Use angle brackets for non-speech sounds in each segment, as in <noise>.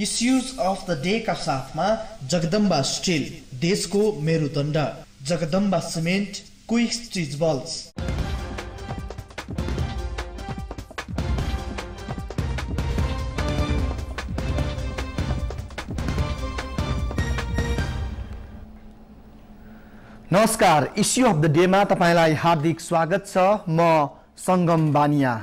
Issues of the डेका साथमा Jagdamba steel देशको मेरुदण्ड जगदम्बा सिमेन्ट क्विक स्टिच बल्स नमस्कार इस्यु अफ द डेमा तपाईँलाई हार्दिक स्वागत छ। म सङ्गम बानिया।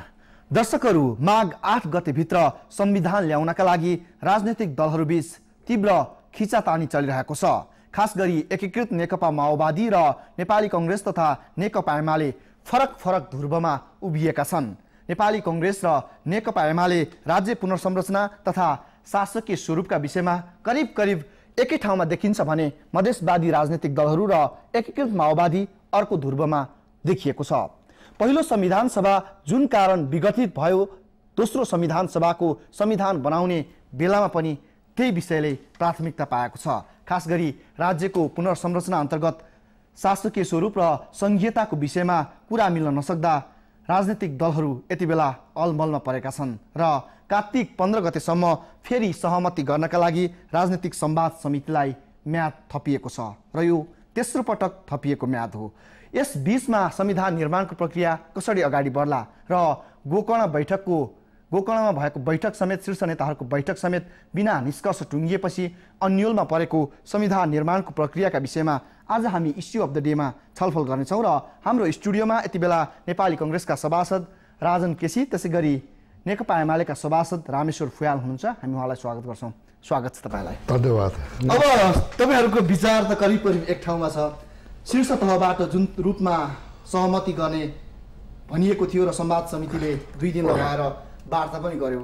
दर्शकहरू माघ आठ गतेभित्र संविधान ल्याउनका लागि राजनैतिक दलहरूबीच तीव्र खिचातानी चलिरहेको छ। खास गरी एकीकृत नेकपा माओवादी र नेपाली कङ्ग्रेस तथा नेकपा एमाले फरक फरक ध्रुवमा उभिएका छन्। नेपाली कङ्ग्रेस र नेकपा एमाले राज्य पुनर्संरचना तथा शासकीय स्वरूपका विषयमा करिब करिब एकै ठाउँमा देखिन्छ भने मधेसवादी राजनैतिक दलहरू र एकीकृत माओवादी अर्को ध्रुवमा देखिएको छ। पहिलो संविधान सभा जुन कारण विघटित भयो दोस्रो संविधान सभाको संविधान बनाउने बेलामा पनि त्यही विषयले प्राथमिकता पाएको छ। खास गरी राज्यको पुनर्संरचना अन्तर्गत शासकीय स्वरूप र सङ्घीयताको विषयमा कुरा मिल्न नसक्दा राजनैतिक दलहरू यति बेला अलमलमा परेका छन् र कार्तिक पन्ध्र गतेसम्म फेरि सहमति गर्नका लागि राजनैतिक संवाद समितिलाई म्याद थपिएको छ र यो तेस्रो पटक थपिएको म्याद हो। यस बिचमा संविधान निर्माणको प्रक्रिया कसरी अगाडि बढ्ला र गोकर्ण बैठकको गोकर्णमा भएको बैठक समेत शीर्ष नेताहरूको बैठक समेत बिना निष्कर्ष टुङ्गिएपछि अन्यलमा परेको संविधान निर्माणको प्रक्रियाका विषयमा आज हामी इस्यु अफ द डेमा छलफल गर्नेछौँ र हाम्रो स्टुडियोमा यति बेला नेपाली कङ्ग्रेसका सभासद राजन केसी त्यसै गरी नेकपा एमालेका सभासद रामेश्वर फुयाल हुनुहुन्छ। हामी उहाँलाई स्वागत गर्छौँ। स्वागत छ तपाईँलाई। धन्यवाद। अब तपाईँहरूको विचार त करिब करिब एक ठाउँमा छ। शीर्ष तहबाट जुन रूपमा सहमति गर्ने भनिएको थियो र संवाद समितिले दुई दिन लगाएर वार्ता पनि गर्यो।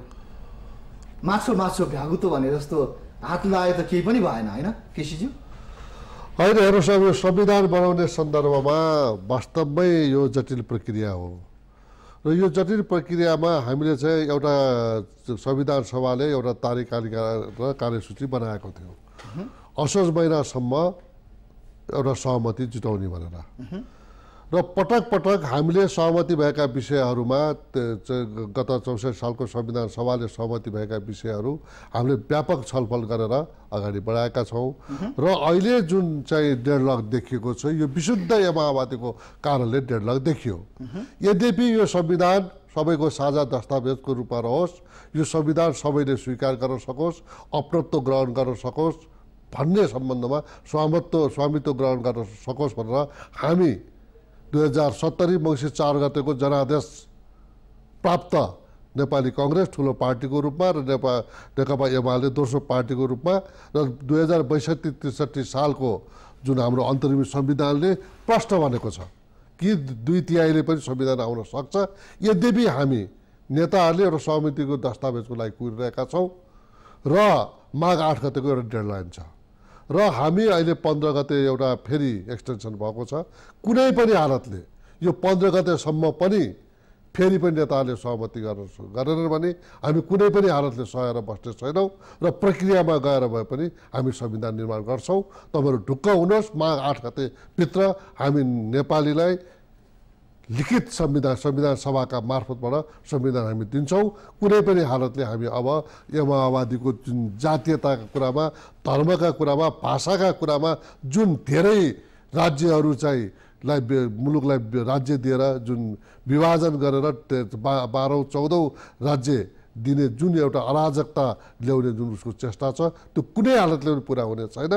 माछो माछो भ्यागुतो भने जस्तो हात लगायो त केही पनि भएन होइन केसीज्यू? होइन हेर्नुहोस् अब यो संविधान बनाउने सन्दर्भमा वास्तवमै यो जटिल प्रक्रिया हो। र यो जटिल प्रक्रियामा हामीले चाहिँ एउटा संविधान सभाले एउटा तारिकालिका र कार्यसूची बनाएको थियो। असोज महिनासम्म एउटा सहमति जुटाउने भनेर। र पटक पटक हामीले सहमति भएका विषयहरूमा गत चौसठी सालको संविधान सभाले सहमति भएका विषयहरू हामीले व्यापक छलफल गरेर अगाडि बढाएका छौँ। र अहिले जुन चाहिँ डेडलक देखिएको छ यो विशुद्ध माओवादीको कारणले डेडलक देखियो। यद्यपि यो संविधान सबैको साझा दस्तावेजको रूपमा रहोस् यो संविधान सबैले स्वीकार गर्न सकोस् अपनत्व ग्रहण गर्न सकोस् भन्ने सम्बन्धमा स्वामत्व स्वामित्व ग्रहण गर्न सकोस् भनेर हामी दुई हजार सत्तरी मङ्सिर चार गतेको जनादेश प्राप्त नेपाली कङ्ग्रेस ठुलो पार्टीको रूपमा र नेपा नेकपा एमाले दोस्रो पार्टीको रूपमा र दुई हजार बैसठी त्रिसठी सालको जुन हाम्रो अन्तरिम संविधानले प्रश्न भनेको छ कि दुई तिहाईले पनि संविधान आउन सक्छ यद्यपि हामी नेताहरूले एउटा समितिको दस्तावेजको लागि कुरिरहेका छौँ र माघ आठ गतेको एउटा डेडलाइन छ। र हामी अहिले पन्ध्र गते एउटा फेरि एक्सटेन्सन भएको छ। कुनै पनि हालतले यो पन्ध्र गतेसम्म पनि फेरि पनि नेताहरूले सहमति गर्न गरेनन् भने हामी कुनै पनि हालतले सहेर बस्ने छैनौँ र प्रक्रियामा गएर भए पनि हामी संविधान निर्माण गर्छौँ। तपाईँहरू ढुक्क हुनुहोस् माघ आठ गतेभित्र हामी नेपालीलाई लिखित संविधान संविधान सभाका मार्फतबाट संविधान हामी दिन्छौँ। कुनै पनि हालतले हामी अब यो माओवादीको जुन जातीयताका कुरामा धर्मका कुरामा भाषाका कुरामा जुन धेरै राज्यहरू चाहिँ लाई मुलुकलाई राज्य दिएर जुन विभाजन गरेर बाह्रौँ चौधौँ राज्य दिने जुन एउटा अराजकता ल्याउने जुन उसको चेष्टा छ त्यो कुनै हालतले पनि पुरा हुने छैन।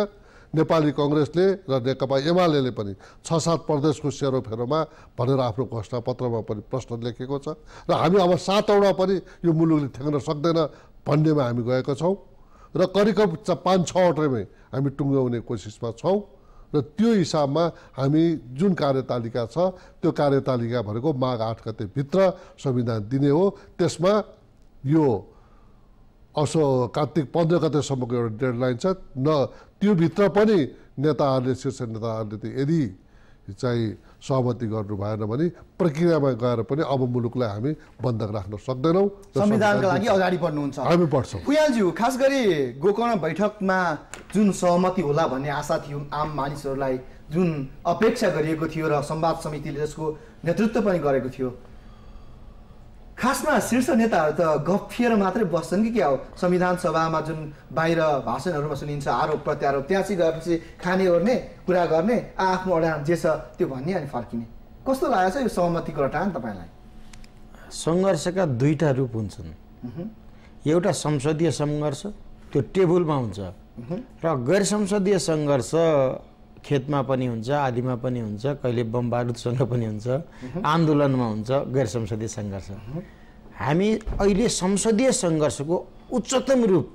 नेपाली कङ्ग्रेसले र नेकपा एमाले पनि छ सात प्रदेशको सेरोफेरोमा भनेर आफ्नो घोषणापत्रमा पनि प्रश्न लेखेको छ। र हामी अब सातवटा पनि यो मुलुकले ठेक्न सक्दैन भन्नेमा हामी गएका छौँ। र करिब करिब पाँच छवटैमै हामी टुङ्गाउने कोसिसमा छौँ। र त्यो हिसाबमा हामी जुन कार्यतालिका छ त्यो कार्यतालिका भनेको माघ आठ गतेभित्र संविधान दिने हो। त्यसमा यो असो कार्तिक पन्ध्र गतेसम्मको एउटा डेडलाइन छ न त्योभित्र पनि नेताहरूले शीर्ष नेताहरूले त यदि चाहिँ सहमति गर्नु भएन भने प्रक्रियामा गएर पनि अब मुलुकलाई हामी बन्धक राख्न सक्दैनौँ संविधानका लागि अगाडि बढ्नुहुन्छ। हामी बढ्छौँ। फुयालज्यू खास गरी गोकर्ण बैठकमा जुन सहमति होला भन्ने आशा थियो आम मानिसहरूलाई जुन अपेक्षा गरिएको थियो र संवाद समितिले जसको नेतृत्व पनि गरेको थियो खासमा शीर्ष नेताहरू त गफिएर मात्रै बस्छन् कि क्या हो? संविधान सभामा जुन बाहिर भाषणहरूमा सुनिन्छ आरोप प्रत्यारोप त्यहाँ चाहिँ गएपछि खाने ओर्ने कुरा गर्ने आ आफ्नो अडान जे छ त्यो भन्ने अनि फर्किने। कस्तो लागेको छ यो सहमतिको रटान तपाईँलाई? सङ्घर्षका दुईटा रूप हुन्छन्। एउटा संसदीय सङ्घर्ष त्यो टेबलमा हुन्छ। र गैर संसदीय सङ्घर्ष खेतमा पनि हुन्छ आदिमा पनि हुन्छ कहिले बम बारुदसँग पनि हुन्छ आन्दोलनमा हुन्छ गैर संसदीय सङ्घर्ष। हामी अहिले संसदीय सङ्घर्षको उच्चतम रूप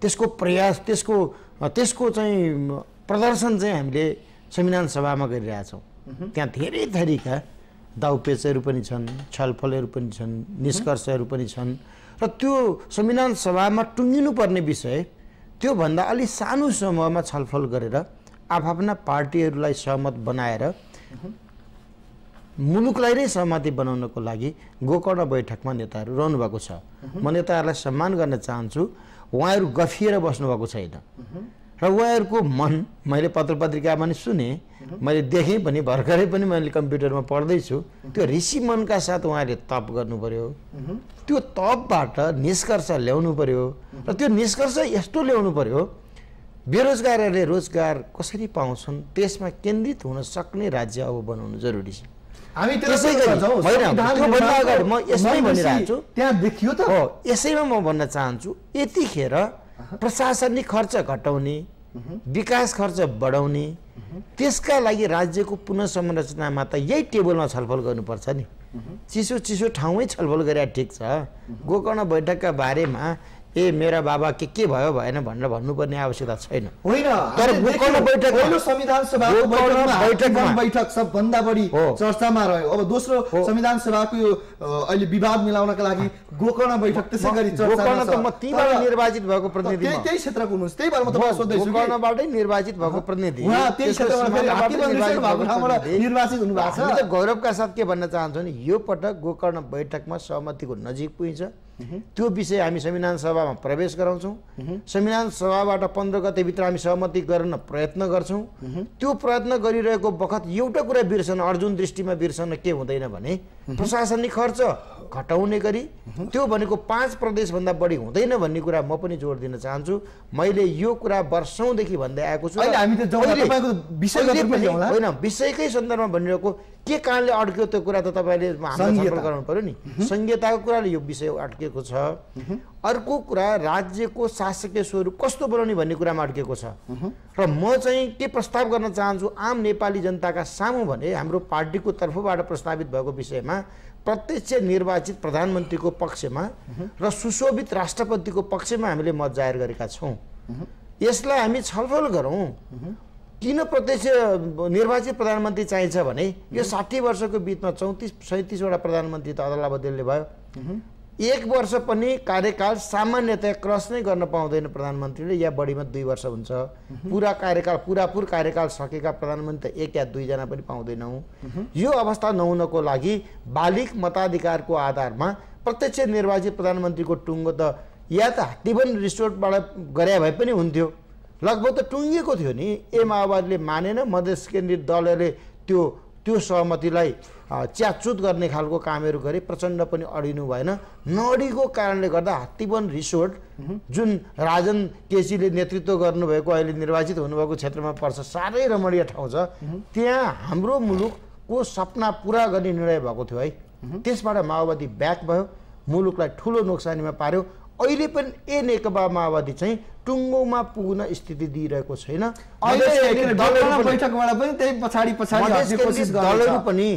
त्यसको प्रयास त्यसको त्यसको चाहिँ प्रदर्शन चाहिँ हामीले संविधान सभामा गरिरहेछौँ त्यहाँ धेरै थरीका दाउपेचहरू पनि छन् छलफलहरू पनि छन् निष्कर्षहरू पनि छन्। र त्यो संविधान सभामा टुङ्गिनुपर्ने विषय त्योभन्दा अलि सानो समूहमा छलफल गरेर आफ्ना पार्टीहरूलाई सहमत बनाएर मुलुकलाई नै सहमति बनाउनको लागि गोकर्ण बैठकमा नेताहरू रहनुभएको छ। म नेताहरूलाई सम्मान गर्न चाहन्छु। उहाँहरू गफिएर बस्नुभएको छैन। र उहाँहरूको मन मैले पत्र पत्रिकामा पनि सुने मैले देखेँ पनि भर्खरै पनि मैले कम्प्युटरमा पढ्दैछु। त्यो ऋषि मनका साथ उहाँले तप गर्नु पर्यो त्यो तपबाट निष्कर्ष ल्याउनु पर्यो र त्यो निष्कर्ष यस्तो ल्याउनु पर्यो बेरोजगारहरूले रोजगार कसरी पाउँछन्? त्यसमा केन्द्रित हुन सक्ने राज्य अब बनाउनु जरुरी छ। हामी म यसमै भनिरहेको छु। त। हो यसैमा म भन्न चाहन्छु यतिखेर प्रशासनिक खर्च घटाउने विकास खर्च बढाउने त्यसका लागि राज्यको पुनः संरचनामा त यही टेबलमा छलफल गर्नुपर्छ नि। चिसो चिसो ठाउँमै छलफल गरे ठिक छ। गोकर्ण बैठकका बारेमा ए मेरा बाबा के के भयो भएन भनेर भन्नुपर्ने आवश्यकता छैन होइन तर पहिलो संविधान सभाको बैठकमा बैठक सबभन्दा बढी। चर्चामा रह्यो अब दोस्रो। संविधान सभाको यो अहिले विवाद मिलाउनका लागि गोकर्ण बैठक त्यसै गरी चर्चामा त। म तीबाट निर्वाचित भएको प्रतिनिधि त्यही क्षेत्रको हुनुहुन्छ त्यही भएर म तपाईँलाई सोध्दैछु गोकर्णबाटै निर्वाचित भएको प्रतिनिधि उहाँ त्यही निर्वाचित भएको ठाउँबाट। निर्वाचित हुनुभएको छ। गौरवका साथ के भन्न चाहन्छौँ भने यो पटक गोकर्ण बैठकमा सहमतिको नजिक पुगिन्छ त्यो विषय हामी संविधान सभामा प्रवेश गराउँछौँ। संविधान सभाबाट पन्ध्र गतेभित्र हामी सहमति गर्न प्रयत्न गर्छौँ। त्यो प्रयत्न गरिरहेको बखत एउटा कुरा बिर्सन अर्जुन दृष्टिमा बिर्सन के हुँदैन भने प्रशासनिक खर्च घटाउने गरी त्यो भनेको पाँच प्रदेशभन्दा बढी हुँदैन भन्ने कुरा म पनि जोड दिन चाहन्छु। मैले यो कुरा वर्षौँदेखि भन्दै आएको छु। होइन विषयकै सन्दर्भमा भनिरहेको के कारणले अड्क्यो त्यो कुरा त तपाईँले गराउनु पर्यो नि। सङ्घीयताको कुराले यो विषय अड्केको छ। अर्को कुरा राज्यको शासकीय स्वरूप कस्तो बनाउने भन्ने कुरामा अड्केको छ। र म चाहिँ के प्रस्ताव गर्न चाहन्छु आम नेपाली जनताका सामु भने हाम्रो पार्टीको तर्फबाट प्रस्तावित भएको विषयमा प्रत्यक्ष निर्वाचित प्रधानमन्त्रीको पक्षमा र सुशोभित राष्ट्रपतिको पक्षमा हामीले मत जाहेर गरेका छौँ। यसलाई हामी छलफल गरौँ। किन प्रत्यक्ष निर्वाचित प्रधानमन्त्री चाहिन्छ भने यो साठी वर्षको बिचमा चौतिस सैँतिसवटा प्रधानमन्त्री त अदला बदलले भयो। एक वर्ष पनि कार्यकाल सामान्यतया क्रस नै गर्न पाउँदैन प्रधानमन्त्रीले। या बढीमा दुई वर्ष हुन्छ। पुरा कार्यकाल पुरापुर कार्यकाल सकेका प्रधानमन्त्री त एक या दुईजना पनि पाउँदैनौँ। यो अवस्था नहुनको लागि बालिक मताधिकारको आधारमा प्रत्यक्ष निर्वाचित प्रधानमन्त्रीको टुङ्गो त या त हात्तीवन रिसोर्टबाट गरे भए पनि हुन्थ्यो। लगभग त टुङ्गिएको थियो नि। ए माओवादीले मानेन मधेस केन्द्रित दलहरूले त्यो त्यो सहमतिलाई च्याचुत गर्ने खालको कामहरू गरे प्रचण्ड पनि अडिनु भएन। नअडिको कारणले गर्दा हात्तीवन रिसोर्ट जुन राजन केसीले नेतृत्व गर्नुभएको अहिले निर्वाचित हुनुभएको क्षेत्रमा पर्छ साह्रै रमणीय ठाउँ छ। त्यहाँ हाम्रो मुलुकको सपना पुरा गर्ने निर्णय भएको थियो है। त्यसबाट माओवादी ब्याक भयो मुलुकलाई ठुलो नोक्सानीमा पार्यो। अहिले पनि ए नेकपा माओवादी चाहिँ टुङ्गोमा पुग्न स्थिति दिइरहेको छैन। दलहरू पनि- बैठकबाट पनि त्यही पछाडि पछाडि मधेस हट्ने कोसिस केन्द्रित दलहरू गर्दैछ पनि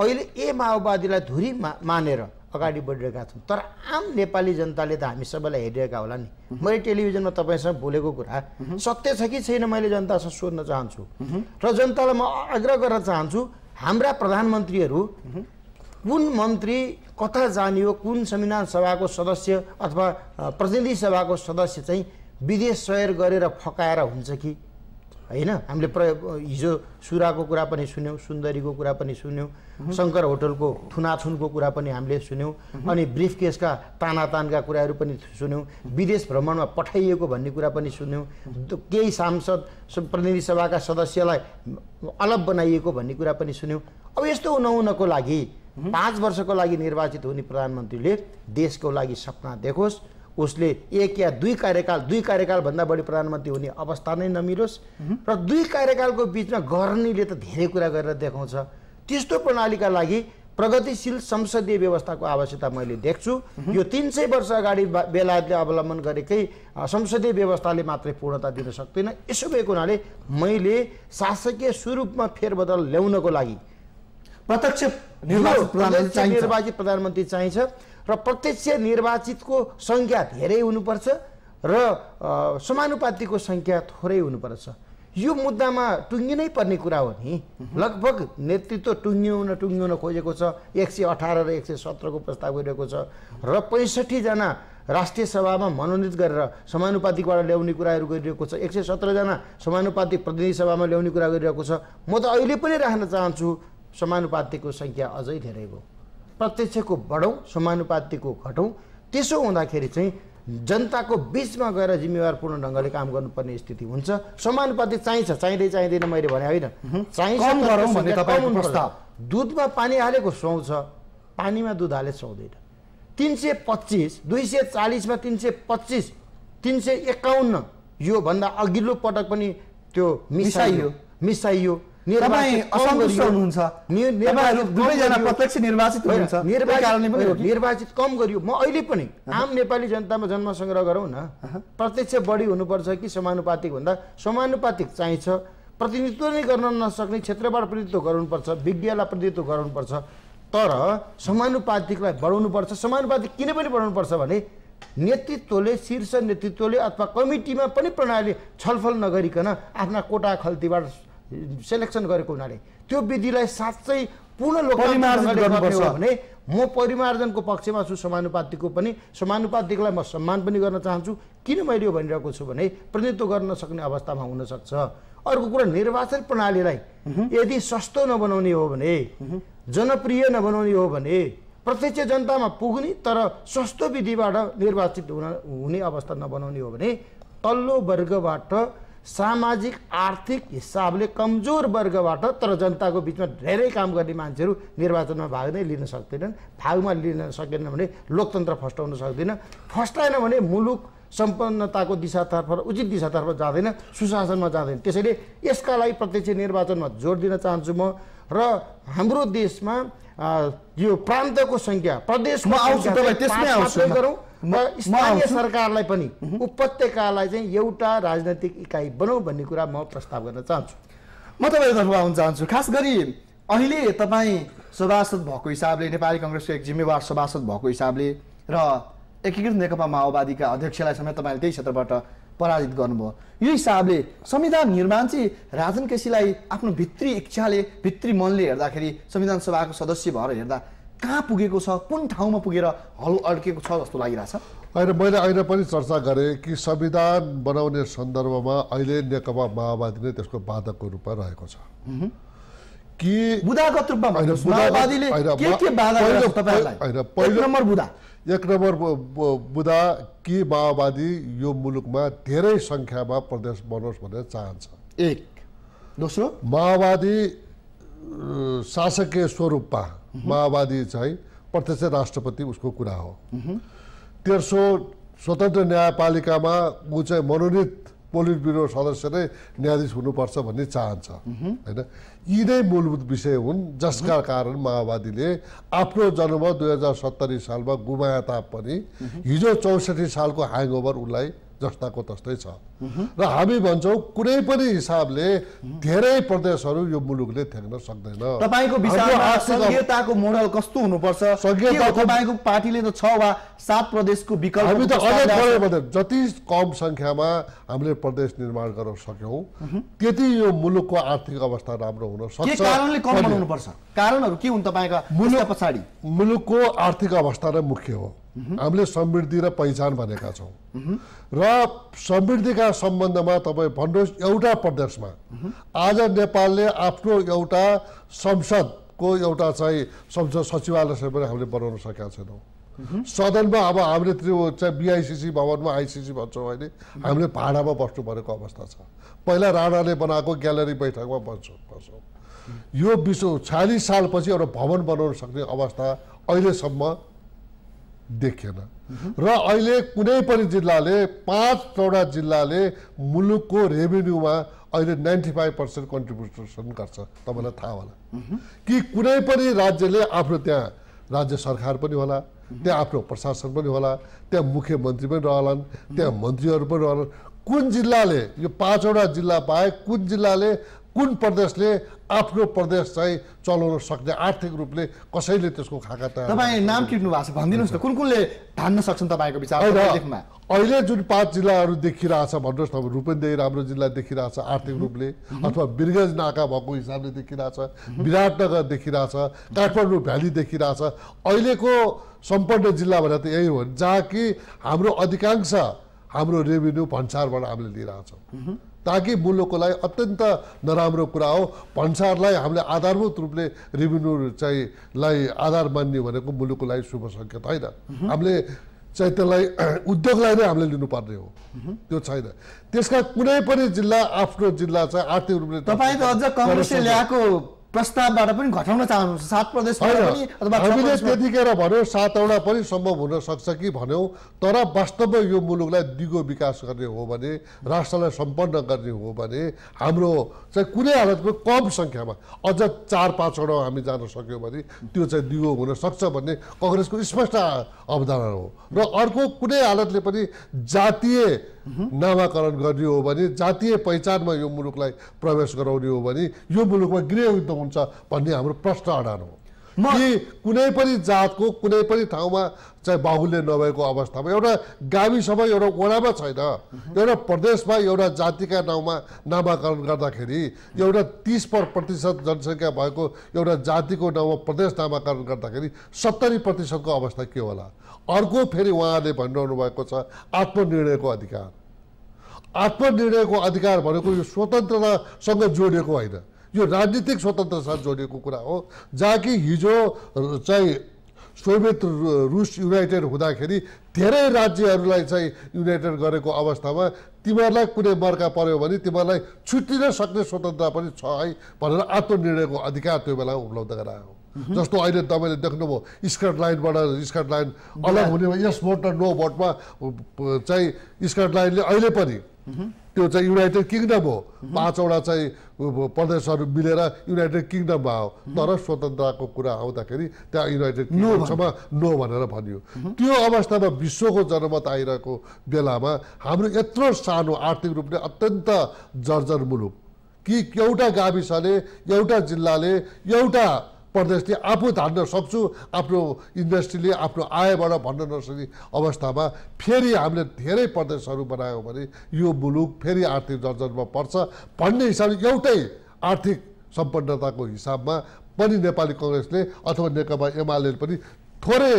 अहिले ए माओवादीलाई धुरी मानेर अगाडि बढिरहेका छन्। तर आम नेपाली जनताले त हामी सबैलाई हेरिरहेका होला नि। मैले टेलिभिजनमा तपाईँसँग बोलेको कुरा सत्य छ कि छैन मैले जनतासँग सोध्न चाहन्छु। र जनतालाई म आग्रह गर्न चाहन्छु हाम्रा प्रधानमन्त्रीहरू कुन मन्त्री कता जाने हो कुन संविधान सभाको सदस्य अथवा प्रतिनिधि सभाको सदस्य चाहिँ विदेश सयर गरेर फकाएर हुन्छ कि? होइन? हामीले प्र हिजो सुराको कुरा पनि सुन्यौँ सुन्दरीको कुरा पनि सुन्यौँ शङ्कर होटलको थुनाथुनको कुरा पनि हामीले सुन्यौँ अनि ब्रिफ केसका तानातानका कुराहरू पनि सुन्यौँ विदेश भ्रमणमा पठाइएको भन्ने कुरा पनि सुन्यौँ केही सांसद प्रतिनिधि सभाका सदस्यलाई अलग बनाइएको भन्ने कुरा पनि सुन्यौँ। अब यस्तो नहुनको लागि पाँच वर्षको लागि निर्वाचित हुने प्रधानमन्त्रीले देशको लागि सपना देखोस्। उसले एक या दुई कार्यकाल दुई कार्यकालभन्दा बढी प्रधानमन्त्री हुने अवस्था नै नमिलोस्। र दुई कार्यकालको बिचमा गर्नेले त धेरै कुरा गरेर देखाउँछ। त्यस्तो प्रणालीका लागि प्रगतिशील संसदीय व्यवस्थाको आवश्यकता मैले देख्छु। यो तिन सय वर्ष अगाडि बेलायतले अवलम्बन गरेकै संसदीय व्यवस्थाले मात्रै पूर्णता दिन सक्दैन। यसो भएको हुनाले मैले शासकीय स्वरूपमा फेरबदल ल्याउनको लागि प्रत्यक्ष निर्वाचित प्रधानमन्त्री चाहिन्छ। र प्रत्यक्ष निर्वाचितको सङ्ख्या धेरै हुनुपर्छ र समानुपातिको सङ्ख्या थोरै हुनुपर्छ। यो मुद्दामा टुङ्गिनै पर्ने कुरा हो नि। लगभग नेतृत्व टुङ्ग्याउन टुङ्ग्याउन खोजेको छ। एक सय अठार र एक सय सत्रको प्रस्ताव गरिरहेको छ र पैँसठीजना राष्ट्रिय सभामा मनोनित गरेर समानुपातिकबाट ल्याउने कुराहरू गरिरहेको छ। एक सय सत्रजना समानुपातिक प्रतिनिधि सभामा ल्याउने कुरा गरिरहेको छ। म त अहिले पनि राख्न चाहन्छु समानुपातिकको सङ्ख्या अझै धेरै हो। प्रत्यक्षको बढौँ समानुपातिको घटौँ। त्यसो हुँदाखेरि चाहिँ जनताको बिचमा गएर जिम्मेवारपूर्ण ढङ्गले काम गर्नुपर्ने स्थिति हुन्छ। समानुपातिक चाहिन्छ चाहिँदै चाहिँदैन मैले भने होइन। चाहिन्छ। दुधमा पानी हालेको सुहाउँछ पानीमा दुध हाले सुहाउँदैन। तिन सय पच्चिस दुई सय चालिसमा तिन सय पच्चिस तिन सय एकाउन्न योभन्दा अघिल्लो पटक पनि त्यो मिसाइयो। मिसाइयो। तपाईँ असन्तुष्ट। हुनुहुन्छ। तपाईँहरू दुवैजना। प्रत्यक्ष हुनुहुन्छ? निर्वाचित कम गरियो। म अहिले पनि आम नेपाली जनतामा जन्म सङ्ग्रह गरौँ न। प्रत्यक्ष बढी हुनुपर्छ कि समानुपातिक भन्दा समानुपातिक चाहिन्छ। प्रतिनिधित्व नै गर्न नसक्ने क्षेत्रबाट प्रतिनिधित्व गराउनुपर्छ विज्ञलाई प्रतिनिधित्व गराउनुपर्छ। तर समानुपातिकलाई बढाउनुपर्छ। समानुपातिक किन पनि बढाउनुपर्छ भने नेतृत्वले शीर्ष नेतृत्वले अथवा कमिटीमा पनि प्रणाली छलफल नगरिकन आफ्ना कोटा खल्तीबाट सेलेक्सन गरेको हुनाले त्यो विधिलाई साँच्चै पूर्ण गर्नुपर्छ। हो भने म परिमार्जनको पक्षमा छु समानुपातिकको पनि समानुपातिकलाई म सम्मान पनि गर्न चाहन्छु। किन मैले यो भनिरहेको छु भने प्रतिनिधित्व गर्न सक्ने अवस्थामा हुनसक्छ। अर्को कुरा निर्वाचन प्रणालीलाई यदि सस्तो नबनाउने हो भने जनप्रिय नबनाउने हो भने प्रत्यक्ष जनतामा पुग्ने तर सस्तो विधिबाट निर्वाचित हुन हुने अवस्था नबनाउने हो भने तल्लो वर्गबाट सामाजिक आर्थिक हिसाबले कमजोर वर्गबाट तर जनताको बिचमा धेरै काम गर्ने मान्छेहरू निर्वाचनमा भाग नै लिन सक्दैनन् भागमा लिन सकेन भने लोकतन्त्र फस्टाउन सक्दैन। फस्टाएन भने मुलुक सम्पन्नताको दिशातर्फ उचित दिशातर्फ जाँदैन सुशासनमा जाँदैन। त्यसैले यसका लागि प्रत्यक्ष निर्वाचनमा जोड दिन चाहन्छु म र हाम्रो देशमा यो प्रान्तको सङ्ख्या प्रदेशको। गरौँ स्थानीय। सरकारलाई पनि उपत्यकालाई चाहिँ एउटा राजनैतिक इकाइ बनाऊ भन्ने कुरा म प्रस्ताव गर्न चाहन्छु म तपाईँको तर्फ आउन चाहन्छु खास गरी अहिले तपाईँ सभासद भएको हिसाबले नेपाली कङ्ग्रेसको एक जिम्मेवार सभासद भएको हिसाबले र एकीकृत नेकपा माओवादीका अध्यक्षलाई समेत तपाईँले त्यही क्षेत्रबाट पराजित गर्नुभयो। यो हिसाबले संविधान निर्माण चाहिँ राजन केसीलाई आफ्नो भित्री इच्छाले भित्री मनले हेर्दाखेरि संविधान सभाको सदस्य भएर हेर्दा कहाँ पुगेको छ कुन ठाउँमा पुगेर हल अड्केको छ जस्तो लागिरहेछ? होइन मैले अहिले पनि चर्चा गरेँ कि संविधान बनाउने सन्दर्भमा अहिले नेकपा माओवादी नै त्यसको बाधकको रूपमा रहेको छ। कि बुदागत रूपमा एक नम्बर बुदा कि माओवादी यो मुलुकमा धेरै सङ्ख्यामा प्रदेश बनोस् भनेर चाहन्छ। एक। दोस्रो? माओवादी शासकीय स्वरूपमा माओवादी चाहिँ प्रत्यक्ष राष्ट्रपति उसको कुरा हो। तेर्सो स्वतन्त्र न्यायपालिकामा ऊ चाहिँ मनोनित पोलिट ब्युरो सदस्य नै न्यायाधीश हुनुपर्छ भन्ने चाहन्छ। होइन? यी नै मूलभूत विषय हुन् जसका कारण माओवादीले आफ्नो जन्म दुई हजार सत्तरी सालमा गुमाए तापनि हिजो चौसठी सालको ह्याङओभर उसलाई जस्ताको तस्तै छ। र हामी भन्छौँ कुनै पनि हिसाबले धेरै प्रदेशहरू यो मुलुकले थ्याक्न सक्दैन। तपाईँको विचारमा मोडल कस्तो हुनुपर्छ? तपाईँको पार्टीले त छ वा सात प्रदेशको विकल्प हामी त अझै गऱ्यौँ भने जति कम सङ्ख्यामा हामीले प्रदेश निर्माण गर्न सक्यौँ त्यति यो मुलुकको आर्थिक अवस्था राम्रो हुन सक्छ कारणले कम कारणहरू के हुन् तपाईँका? मुलुक पछाडि। मुलुकको आर्थिक अवस्था नै मुख्य हो। हामीले समृद्धि र पहिचान भनेका छौँ। र समृद्धिका सम्बन्धमा तपाईँ भन्नुहोस् एउटा प्रदेशमा। आज नेपालले आफ्नो एउटा संसदको एउटा चाहिँ संसद सचिवालय पनि हामीले बनाउन सकेका छैनौँ। सदनमा अब हामीले त्यो चाहिँ बिआइसिसी भवनमा आइसिसी भन्छौँ अहिले हामीले भाडामा बस्नु परेको अवस्था छ। पहिला राणाले बनाएको ग्यालरी बैठकमा बस्छौँ बस्छौँ यो विश्व छयालिस सालपछि एउटा भवन बनाउन सक्ने अवस्था अहिलेसम्म देखिएन। र अहिले कुनै पनि जिल्लाले पाँचवटा जिल्लाले मुलुकको रेभिन्यूमा अहिले नाइन्टी फाइभ पर्सेन्ट कन्ट्रिब्युसन गर्छ। तपाईँलाई थाहा होला। कि कुनै पनि राज्यले आफ्नो त्यहाँ राज्य सरकार पनि होला त्यहाँ आफ्नो प्रशासन पनि होला त्यहाँ मुख्यमन्त्री पनि रहलान् त्यहाँ मन्त्रीहरू पनि रहलान्। कुन जिल्लाले यो पाँचवटा जिल्ला बाहेक कुन जिल्लाले कुन प्रदेशले आफ्नो प्रदेश चाहिँ चलाउन सक्ने आर्थिक रूपले कसैले त्यसको खाका तयार तपाईँ नाम टिप्नु भएको छ। भनिदिनुहोस् न कुन कुनले धान्न सक्छन् तपाईँको विचार अहिले जुन पाँच जिल्लाहरू देखिरहेछ भन्नुहोस् न रूपेन्देही राम्रो जिल्ला देखिरहेछ आर्थिक रूपले अथवा बिरगज नाका भएको हिसाबले देखिरहेछ विराटनगर देखिरहेछ काठमाडौँ भ्याली देखिरहेछ अहिलेको सम्पन्न जिल्ला भनेर त यही हो। जहाँ कि हाम्रो अधिकांश हाम्रो रेभिन्यू भन्सारबाट हामीले लिइरहेछौँ। ताकि मुलुकको लागि अत्यन्त नराम्रो कुरा हो। भन्सारलाई हामीले आधारभूत रूपले रेभिन्यू चाहिँ लाई आधार मान्ने भनेको मुलुकको लागि शुभ सङ्केत होइन। हामीले चाहिँ त्यसलाई <clears throat> उद्योगलाई नै हामीले लिनुपर्ने हो। त्यो छैन। त्यसका कुनै पनि जिल्ला आफ्नो जिल्ला चाहिँ आर्थिक रूपले तपाईँ त अझ कङ्ग्रेसले ल्याएको प्रस्तावबाट पनि घटाउन चाहनुहुन्छ। सात छ हामीले त्यतिखेर भन्यौँ सातवटा पनि सम्भव हुन सक्छ कि भन्यौँ तर वास्तवमा यो मुलुकलाई दिगो विकास गर्ने हो भने राष्ट्रलाई सम्पन्न गर्ने हो भने हाम्रो चाहिँ कुनै हालतमा कम सङ्ख्यामा अझ चार पाँचवटा हामी जान सक्यौँ भने त्यो चाहिँ दिगो हुन सक्छ भन्ने कङ्ग्रेसको स्पष्ट अवधारणा हो। र अर्को कुनै हालतले पनि जातीय नामाकरण गर्ने हो भने जातीय पहिचानमा यो मुलुकलाई प्रवेश गराउने हो भने यो मुलुकमा गृहयुद्ध हुन्छ भन्ने हाम्रो प्रश्न अडान हो। कि कुनै पनि जातको कुनै पनि ठाउँमा चाहिँ बाहुल्य नभएको अवस्थामा एउटा गाविसमा एउटा वडामा छैन। एउटा प्रदेशमा एउटा जातिका नाउँमा नामाकरण गर्दाखेरि एउटा तिस प्रतिशत जनसङ्ख्या भएको एउटा जातिको नाउँमा प्रदेश नामाकरण गर्दाखेरि सत्तरी प्रतिशतको अवस्था के होला? अर्को फेरि उहाँले भनिरहनु भएको छ आत्मनिर्णयको अधिकार। आत्मनिर्णयको अधिकार भनेको यो स्वतन्त्रतासँग जोडिएको होइन। यो राजनीतिक स्वतन्त्रतासँग जोडिएको कुरा हो। जहाँ कि हिजो चाहिँ सोभियत रुस युनाइटेड हुँदाखेरि धेरै राज्यहरूलाई चाहिँ युनाइटेड गरेको अवस्थामा तिमीहरूलाई कुनै मर्का पर्यो भने तिमीहरूलाई छुट्टिन सक्ने स्वतन्त्रता पनि छ है भनेर आत्मनिर्णयको अधिकार त्यो बेला उपलब्ध गरायो। जस्तो अहिले तपाईँले देख्नुभयो स्कट लाइनबाट स्कट लाइन अलग हुने यस भोट र नो भोटमा चाहिँ स्कट लाइनले अहिले पनि त्यो चाहिँ युनाइटेड किङडम हो। पाँचवटा चाहिँ प्रदेशहरू मिलेर युनाइटेड किङडममा हो। तर स्वतन्त्रताको कुरा आउँदाखेरि त्यहाँ युनाइटेड किङडमसम्म नो भनेर भनियो। त्यो अवस्थामा विश्वको जनमत आइरहेको बेलामा हाम्रो यत्रो सानो आर्थिक रूपले अत्यन्त जर्जर मुलुक। कि एउटा गाविसले एउटा जिल्लाले एउटा प्रदेशले आफू धान्न सक्छु आफ्नो इन्डस्ट्रीले आफ्नो आयबाट भन्न नसक्ने अवस्थामा फेरि हामीले धेरै प्रदेशहरू बनायौँ भने यो मुलुक फेरि आर्थिक जर्जरमा पर्छ भन्ने हिसाबले एउटै आर्थिक सम्पन्नताको हिसाबमा पनि नेपाली कङ्ग्रेसले अथवा नेकपा एमाले पनि थोरै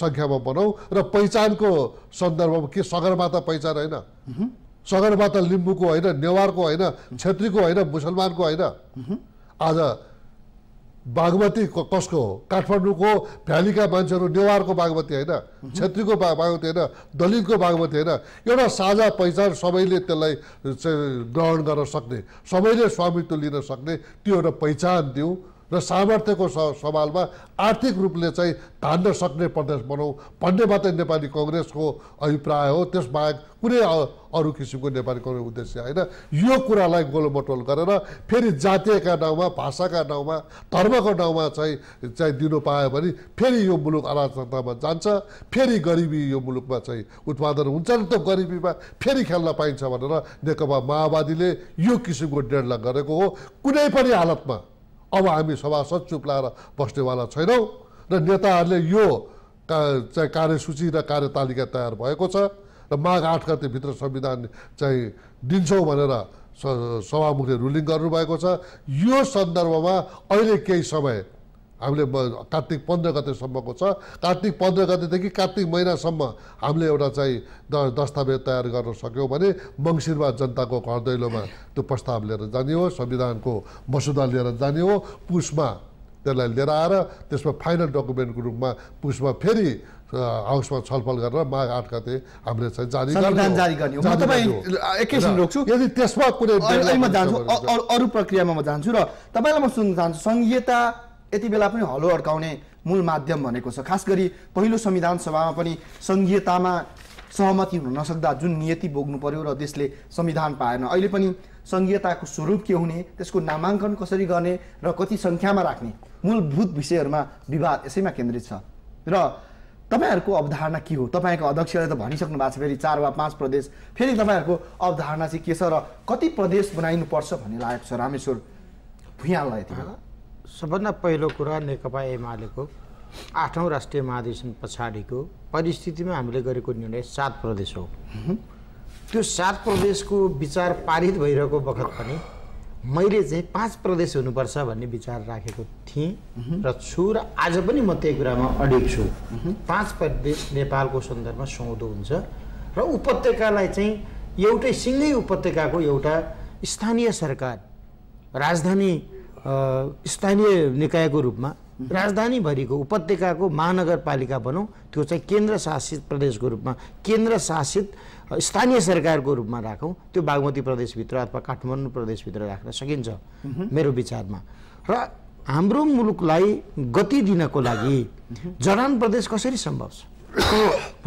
सङ्ख्यामा बनाऊ र पहिचानको सन्दर्भमा के सगरमाथा पहिचान होइन? सगरमाथा लिम्बूको होइन नेवारको होइन छेत्रीको होइन मुसलमानको होइन? आज बागमती क- कसको? हो काठमाडौँको भ्यालीका मान्छेहरू नेवारको बागमती होइन? छेत्रीको बा बागमती होइन? दलितको बागमती होइन? एउटा साझा पहिचान सबैले त्यसलाई ग्रहण गर्न सक्ने सबैले स्वामित्व लिन सक्ने त्यो एउटा पहिचान दिउँ। र सामर्थ्यको सवालमा आर्थिक रूपले चाहिँ धान्न सक्ने प्रदेश बनाऊ भन्ने मात्रै नेपाली कङ्ग्रेसको अभिप्राय हो। त्यसबाहेक कुनै अरू किसिमको नेपाली कङ्ग्रेस उद्देश्य होइन। यो कुरालाई गोलमटोल गरेर फेरि जातीयका नाउँमा भाषाका नाउँमा धर्मको नाउँमा चाहिँ चाहिँ दिनु पायो भने फेरि यो मुलुक अराजकतामा जान्छ फेरि गरिबी यो मुलुकमा चाहिँ उत्पादन हुन्छ र त्यो गरिबीमा फेरि खेल्न पाइन्छ भनेर नेकपा माओवादीले यो किसिमको डेढला गरेको हो। कुनै पनि हालतमा अब हामी सभासद चुप लाएर बस्नेवाला छैनौँ र नेताहरूले यो चाहिँ कार्यसूची र कार्यतालिका तयार भएको छ र माघ आठ गतेभित्र संविधान चाहिँ दिन्छौँ भनेर सभामुखले रुलिङ गर्नुभएको छ। यो सन्दर्भमा अहिले केही समय हामीले कार्तिक पन्ध्र गतेसम्मको छ। कार्तिक पन्ध्र गतेदेखि कार्तिक महिनासम्म हामीले एउटा चाहिँ द दस्तावेज तयार गर्न सक्यौँ भने मङ्सिरमा जनताको घर दैलोमा त्यो प्रस्ताव लिएर जाने हो संविधानको मसुदा लिएर जाने हो पुसमा त्यसलाई लिएर आएर त्यसमा फाइनल डकुमेन्टको रूपमा पुसमा फेरि हाउसमा छलफल गरेर माघ आठ गते हामीले चाहिँ जारी। जारी गर्ने रोक्छु। यदि त्यसमा कुनै अरू प्रक्रियामा म जान्छु र तपाईँलाई म सुन्न चाहन्छु सङ्घीयता यति बेला पनि हलो अड्काउने मूल माध्यम भनेको छ। खास गरी पहिलो संविधान सभामा पनि सङ्घीयतामा सहमति हुन नसक्दा जुन नियति बोक्नु पर्यो र देशले संविधान पाएन अहिले पनि सङ्घीयताको स्वरूप के हुने त्यसको नामाङ्कन कसरी गर्ने र कति सङ्ख्यामा राख्ने मूलभूत विषयहरूमा विवाद यसैमा केन्द्रित छ। र तपाईँहरूको अवधारणा के हो? तपाईँको अध्यक्षले त भनिसक्नु भएको छ फेरि चार वा पाँच प्रदेश। फेरि तपाईँहरूको अवधारणा चाहिँ के छ र कति प्रदेश बनाइनुपर्छ भन्ने लागेको छ रामेश्वर? भुइँहाल्ला यति सबभन्दा पहिलो कुरा नेकपा एमालेको आठौँ राष्ट्रिय महाधिवेशन पछाडिको परिस्थितिमा हामीले गरेको निर्णय सात प्रदेश हो। त्यो सात प्रदेशको विचार पारित भइरहेको बखत पनि मैले चाहिँ पाँच प्रदेश हुनुपर्छ भन्ने विचार राखेको थिएँ र छु र आज पनि म त्यही कुरामा अडिग छु। पाँच प्रदेश नेपालको सन्दर्भमा सुहाउँदो हुन्छ र उपत्यकालाई चाहिँ एउटै सिङ्गै उपत्यकाको एउटा स्थानीय सरकार राजधानी स्थानीय निकायको रूपमा राजधानीभरिको उपत्यकाको महानगरपालिका भनौँ त्यो चाहिँ केन्द्र शासित प्रदेशको रूपमा केन्द्र शासित स्थानीय सरकारको रूपमा राखौँ त्यो बागमती प्रदेशभित्र अथवा काठमाडौँ प्रदेशभित्र राख्न सकिन्छ मेरो विचारमा। र हाम्रो मुलुकलाई गति दिनको लागि जडान प्रदेश कसरी सम्भव छ?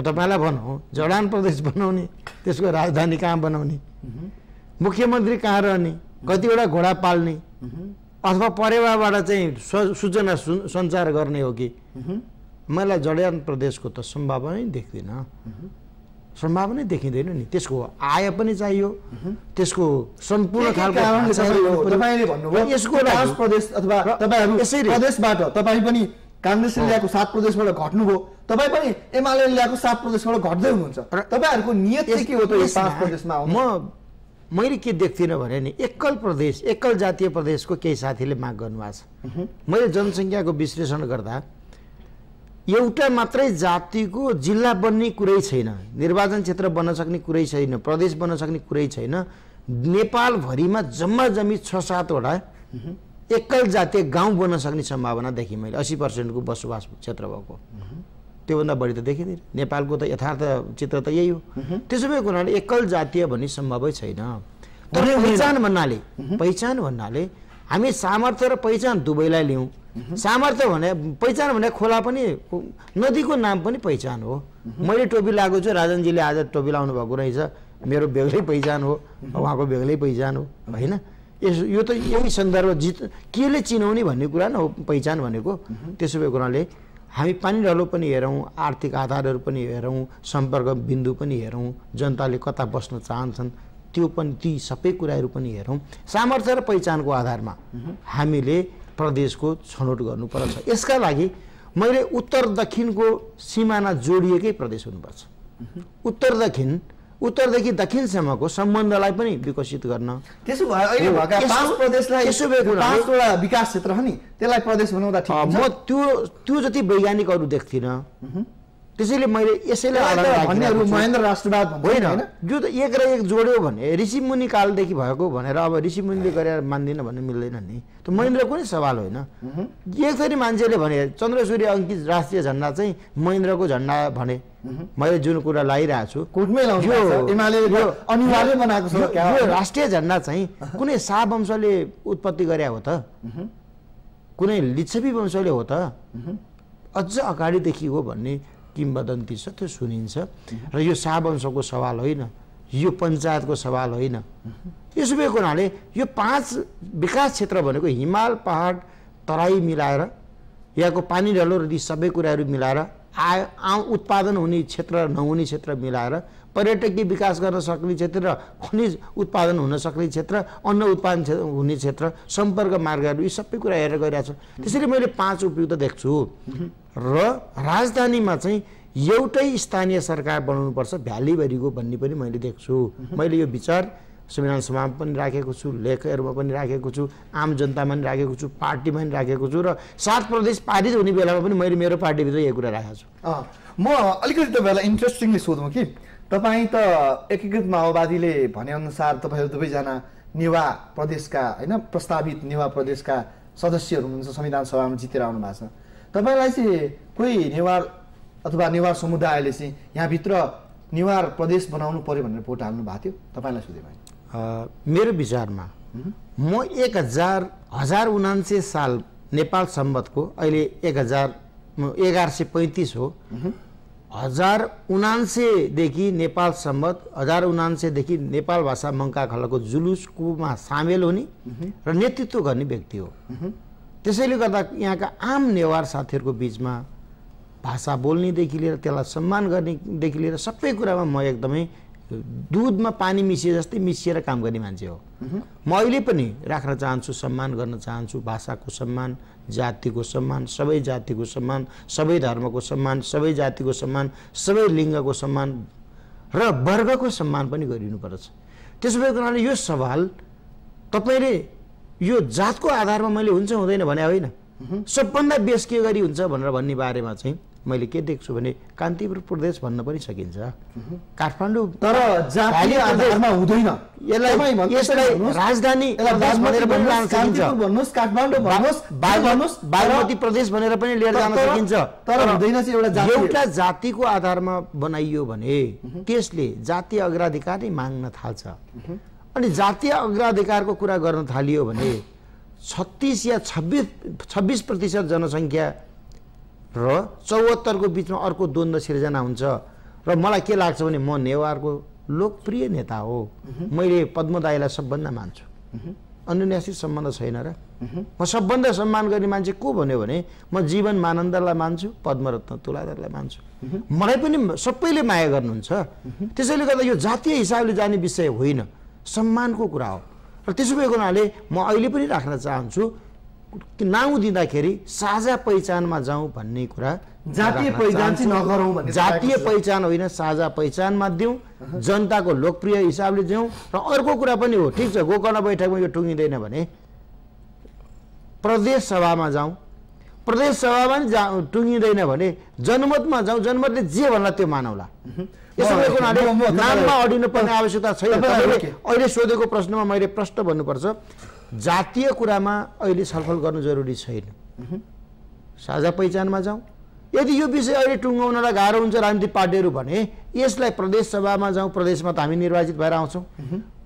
तपाईँलाई भनौँ जडान प्रदेश बनाउने त्यसको राजधानी कहाँ बनाउने? मुख्यमन्त्री कहाँ रहने? कतिवटा घोडा पाल्ने? अथवा परेवाबाट चाहिँ सूचना सञ्चार गर्ने हो कि? मलाई जडान प्रदेशको त सम्भावनै देख्दिनँ। सम्भावनै देखिँदैन नि। त्यसको आय पनि चाहियो। त्यसको सम्पूर्ण खालको तपाईँ पनि काङ्ग्रेसले ल्याएको सात प्रदेशबाट घट्नुभयो। तपाईँ पनि एमाले ल्याएको सात प्रदेशबाट घट्दै हुनुहुन्छ। तपाईँहरूको नियत के हो त म मैले के देख्थिनँ भने नि एकल प्रदेश एकल जातीय प्रदेशको केही साथीले माग गर्नुभएको छ। मैले जनसङ्ख्याको विश्लेषण गर्दा एउटा मात्रै जातिको जिल्ला बन्ने कुरै छैन निर्वाचन क्षेत्र बन्न सक्ने कुरै छैन प्रदेश बन्न सक्ने कुरै छैन नेपालभरिमा जम्मा जम्मी छ सातवटा एकल जातीय गाउँ बन्न सक्ने सम्भावना देखेँ मैले अस्सी पर्सेन्टको बसोबास क्षेत्र भएको। त्योभन्दा बढी त देखिँदैन। नेपालको त यथार्थ चित्र त यही हो। त्यसो भएको हुनाले एकल जातीय भन्ने सम्भवै छैन। तर। पहिचान भन्नाले पहिचान भन्नाले हामी सामर्थ्य र पहिचान दुवैलाई लियौँ। सामर्थ्य भने पहिचान भने खोला पनि नदीको नाम पनि पहिचान हो। मैले टोपी लगाएको छु राजनजीले आज टोपी लाउनु भएको रहेछ। मेरो बेग्लै पहिचान हो उहाँको बेग्लै पहिचान हो होइन? यस यो त यही सन्दर्भ जित केले चिनाउने भन्ने कुरा न हो पहिचान भनेको। त्यसो भएको हुनाले हामी पानी ढलो पनि हेरौँ आर्थिक आधारहरू पनि हेरौँ सम्पर्क बिन्दु पनि हेरौँ जनताले कता बस्न चाहन्छन् त्यो पनि ती सबै कुराहरू पनि हेरौँ। सामर्थ्य र पहिचानको आधारमा हामीले प्रदेशको छनौट गर्नुपर्छ। यसका लागि मैले उत्तर दक्षिणको सिमाना जोडिएकै प्रदेश हुनुपर्छ। उत्तर दक्षिण उत्तरदेखि दक्षिणसम्मको सम्बन्धलाई पनि विकसित गर्न। त्यसो भए अहिले भएका पाँच प्रदेशलाई यसो पाँचवटा विकास क्षेत्र हो नि त्यसलाई प्रदेश बनाउँदा म त्यो त्यो जति वैज्ञानिकहरू देख्थिनँ त्यसैले मैले यसैलाई भन्नेहरू। महेन्द्र राष्ट्रवाद होइन जो त एक र एक जोड्यो भने ऋषिमुनि कालदेखि भएको भनेर अब ऋषिमुनिले गरेर मान्दिनँ भन्ने मिल्दैन नि। त महेन्द्रको नै सवाल होइन। एक थरी मान्छेले भने चन्द्र सूर्य अङ्कित राष्ट्रिय झन्डा चाहिँ महेन्द्रको झन्डा भने मैले जुन कुरा लगाइरहेको छु यो- यो- यो- यो राष्ट्रिय झन्डा चाहिँ कुनै शाह वंशले उत्पत्ति गरे हो त? कुनै लिच्छवी वंशले हो त? अझ अगाडिदेखि हो भन्ने किम्बदन्ती छ त्यो सुनिन्छ। र यो शाह वंशको सवाल होइन यो पञ्चायतको सवाल होइन। यसो भएको हुनाले यो पाँच विकास क्षेत्र भनेको हिमाल पहाड तराई मिलाएर यहाँको पानी ढलो र यी सबै कुराहरू मिलाएर आय आउ उत्पादन हुने क्षेत्र नहुने क्षेत्र मिलाएर पर्यटकीय विकास गर्न सक्ने क्षेत्र र खनिज उत्पादन हुन सक्ने क्षेत्र अन्न उत्पादन हुने क्षेत्र सम्पर्क मार्गहरू यी सबै कुरा हेरेर गइरहेको छ। त्यसरी मैले पाँच उपयुक्त देख्छु। र राजधानीमा चाहिँ एउटै स्थानीय सरकार बनाउनुपर्छ भ्यालीभरिको भन्ने पनि मैले देख्छु। मैले यो विचार संविधान सभामा पनि राखेको छु लेखहरूमा पनि राखेको छु आम जनतामा पनि राखेको छु पार्टीमा पनि राखेको छु र सात प्रदेश पारित हुने बेलामा पनि मैले मेरो पार्टीभित्र यही कुरा राखेको छु। म अलिकति तपाईँहरूलाई इन्ट्रेस्टिङली सोधौँ कि तपाईँ त एकीकृत माओवादीले भनेअनुसार तपाईँहरू दुवैजना नेवा प्रदेशका होइन प्रस्तावित नेवा प्रदेशका सदस्यहरू हुनुहुन्छ संविधान सभामा जितेर आउनु भएको छ। तपाईँलाई चाहिँ कोही नेवार अथवा नेवार समुदायले चाहिँ यहाँभित्र नेवार प्रदेश बनाउनु पर्यो भनेर भोट हाल्नु भएको थियो? तपाईँलाई सोधेँ मेरो विचारमा म एक हजार हजार उनान्से साल नेपाल सम्बन्धको अहिले एक हजार एघार सय पैँतिस हो। हजार उनान्सेदेखि नेपाल सम्बत हजार उनान्सेदेखि नेपाल भाषा मङ्का खलको जुलुसकोमा सामेल हुने र नेतृत्व गर्ने व्यक्ति हो। त्यसैले गर्दा यहाँका आम नेवार साथीहरूको बिचमा भाषा बोल्नेदेखि लिएर त्यसलाई सम्मान गर्नेदेखि लिएर सबै कुरामा म एकदमै दुधमा पानी मिसिए जस्तै मिसिएर काम गर्ने मान्छे हो। म अहिले पनि राख्न चाहन्छु सम्मान गर्न चाहन्छु भाषाको सम्मान जातिको सम्मान सबै जातिको सम्मान सबै धर्मको सम्मान सबै जातिको सम्मान सबै लिङ्गको सम्मान र वर्गको सम्मान पनि गरिनुपर्छ त्यसो भएको हुनाले यो सवाल तपाईँले यो जातको आधारमा मैले हुन्छ हुँदैन भने होइन। सबभन्दा बेस के गरी हुन्छ भनेर भन्ने बारेमा चाहिँ मैले के देख्छु भने कान्तिपुर प्रदेश भन्न पनि सकिन्छ। काठमाडौँ तर आधारमा हुँदैन। यसलाई राजधानी बागमती प्रदेश भनेर पनि लिएर जान सकिन्छ। तर हुँदैन एउटा जातिको आधारमा बनाइयो भने त्यसले जातीय अग्राधिकार नै माग्न थाल्छ। अनि जातीय अग्राधिकारको कुरा गर्न थालियो भने छत्तिस या छब्बिस छब्बिस प्रतिशत जनसङ्ख्या र चौहत्तरको बिचमा अर्को द्वन्द्व सिर्जना हुन्छ। र मलाई के लाग्छ भने म नेवारको लोकप्रिय नेता हो। मैले पद्मदाईलाई सबभन्दा मान्छु। अनुन्यासित सम्बन्ध छैन र। म सबभन्दा सम्मान गर्ने मान्छे को भन्यो भने म जीवन मानन्दलाई मान्छु पद्मरत्न तुलाधरलाई मान्छु। मलाई पनि सबैले माया गर्नुहुन्छ। त्यसैले गर्दा यो जातीय हिसाबले जाने विषय होइन। सम्मानको कुरा हो। र त्यसो भएको हुनाले म अहिले पनि राख्न चाहन्छु नाउँ दिँदाखेरि साझा पहिचानमा जाउँ भन्ने कुरा जातीय पहिचान चाहिँ। नगरौँ जातीय पहिचान होइन साझा पहिचानमा दिउँ जनताको लोकप्रिय हिसाबले दिउँ र अर्को कुरा पनि हो ठिक छ गोकर्ण बैठकमा यो टुङ्गिँदैन भने प्रदेश सभामा जाउँ। प्रदेश सभामा पनि जा टुङ्गिँदैन भने जनमतमा जाउँ जनमतले जे भन्ला त्यो मानौला। यसो नाममा अडिनु पर्ने आवश्यकता छैन। अहिले सोधेको प्रश्नमा मैले प्रश्न भन्नुपर्छ। जातीय कुरामा अहिले छलफल गर्नु जरुरी छैन। साझा पहिचानमा जाउँ। यदि यो विषय अहिले टुङ्गाउनलाई गाह्रो हुन्छ राजनीतिक पार्टीहरू भने यसलाई प्रदेश सभामा जाउँ प्रदेशमा त हामी निर्वाचित भएर आउँछौँ।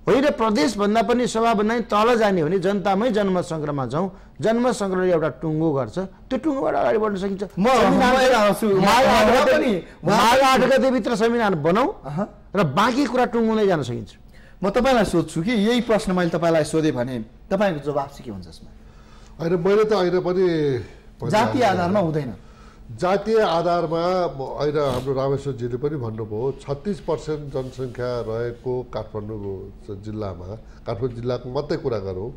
होइन प्रदेशभन्दा पनि सभाभन्दा पनि तल जाने हो भने जनतामै जनमत सङ्ग्रहमा जाउँ। जनमत सङ्ग्रहले एउटा टुङ्गो गर्छ। त्यो टुङ्गोबाट अगाडि बढ्न सकिन्छ। म- संविधान- म यता आउँछु। माघ आठ उहाँ गते- पनि- उहाँ माघ पनि- आठ गतेभित्र संविधान बनाऊ। र बाँकी कुरा टुङ्गाउँदै जान सकिन्छ। म तपाईँलाई सोध्छु कि यही प्रश्न मैले तपाईँलाई सोधेँ भने तपाईँको जवाब चाहिँ के हुन्छ यसमा? होइन मैले त अहिले पनि जातीय आधारमा हुँदैन। जातीय आधारमा अहिले हाम्रो रामेश्वरजीले पनि भन्नुभयो छत्तिस पर्सेन्ट जनसङ्ख्या रहेको काठमाडौँ जिल्लामा काठमाडौँ जिल्लाको मात्रै कुरा गरौँ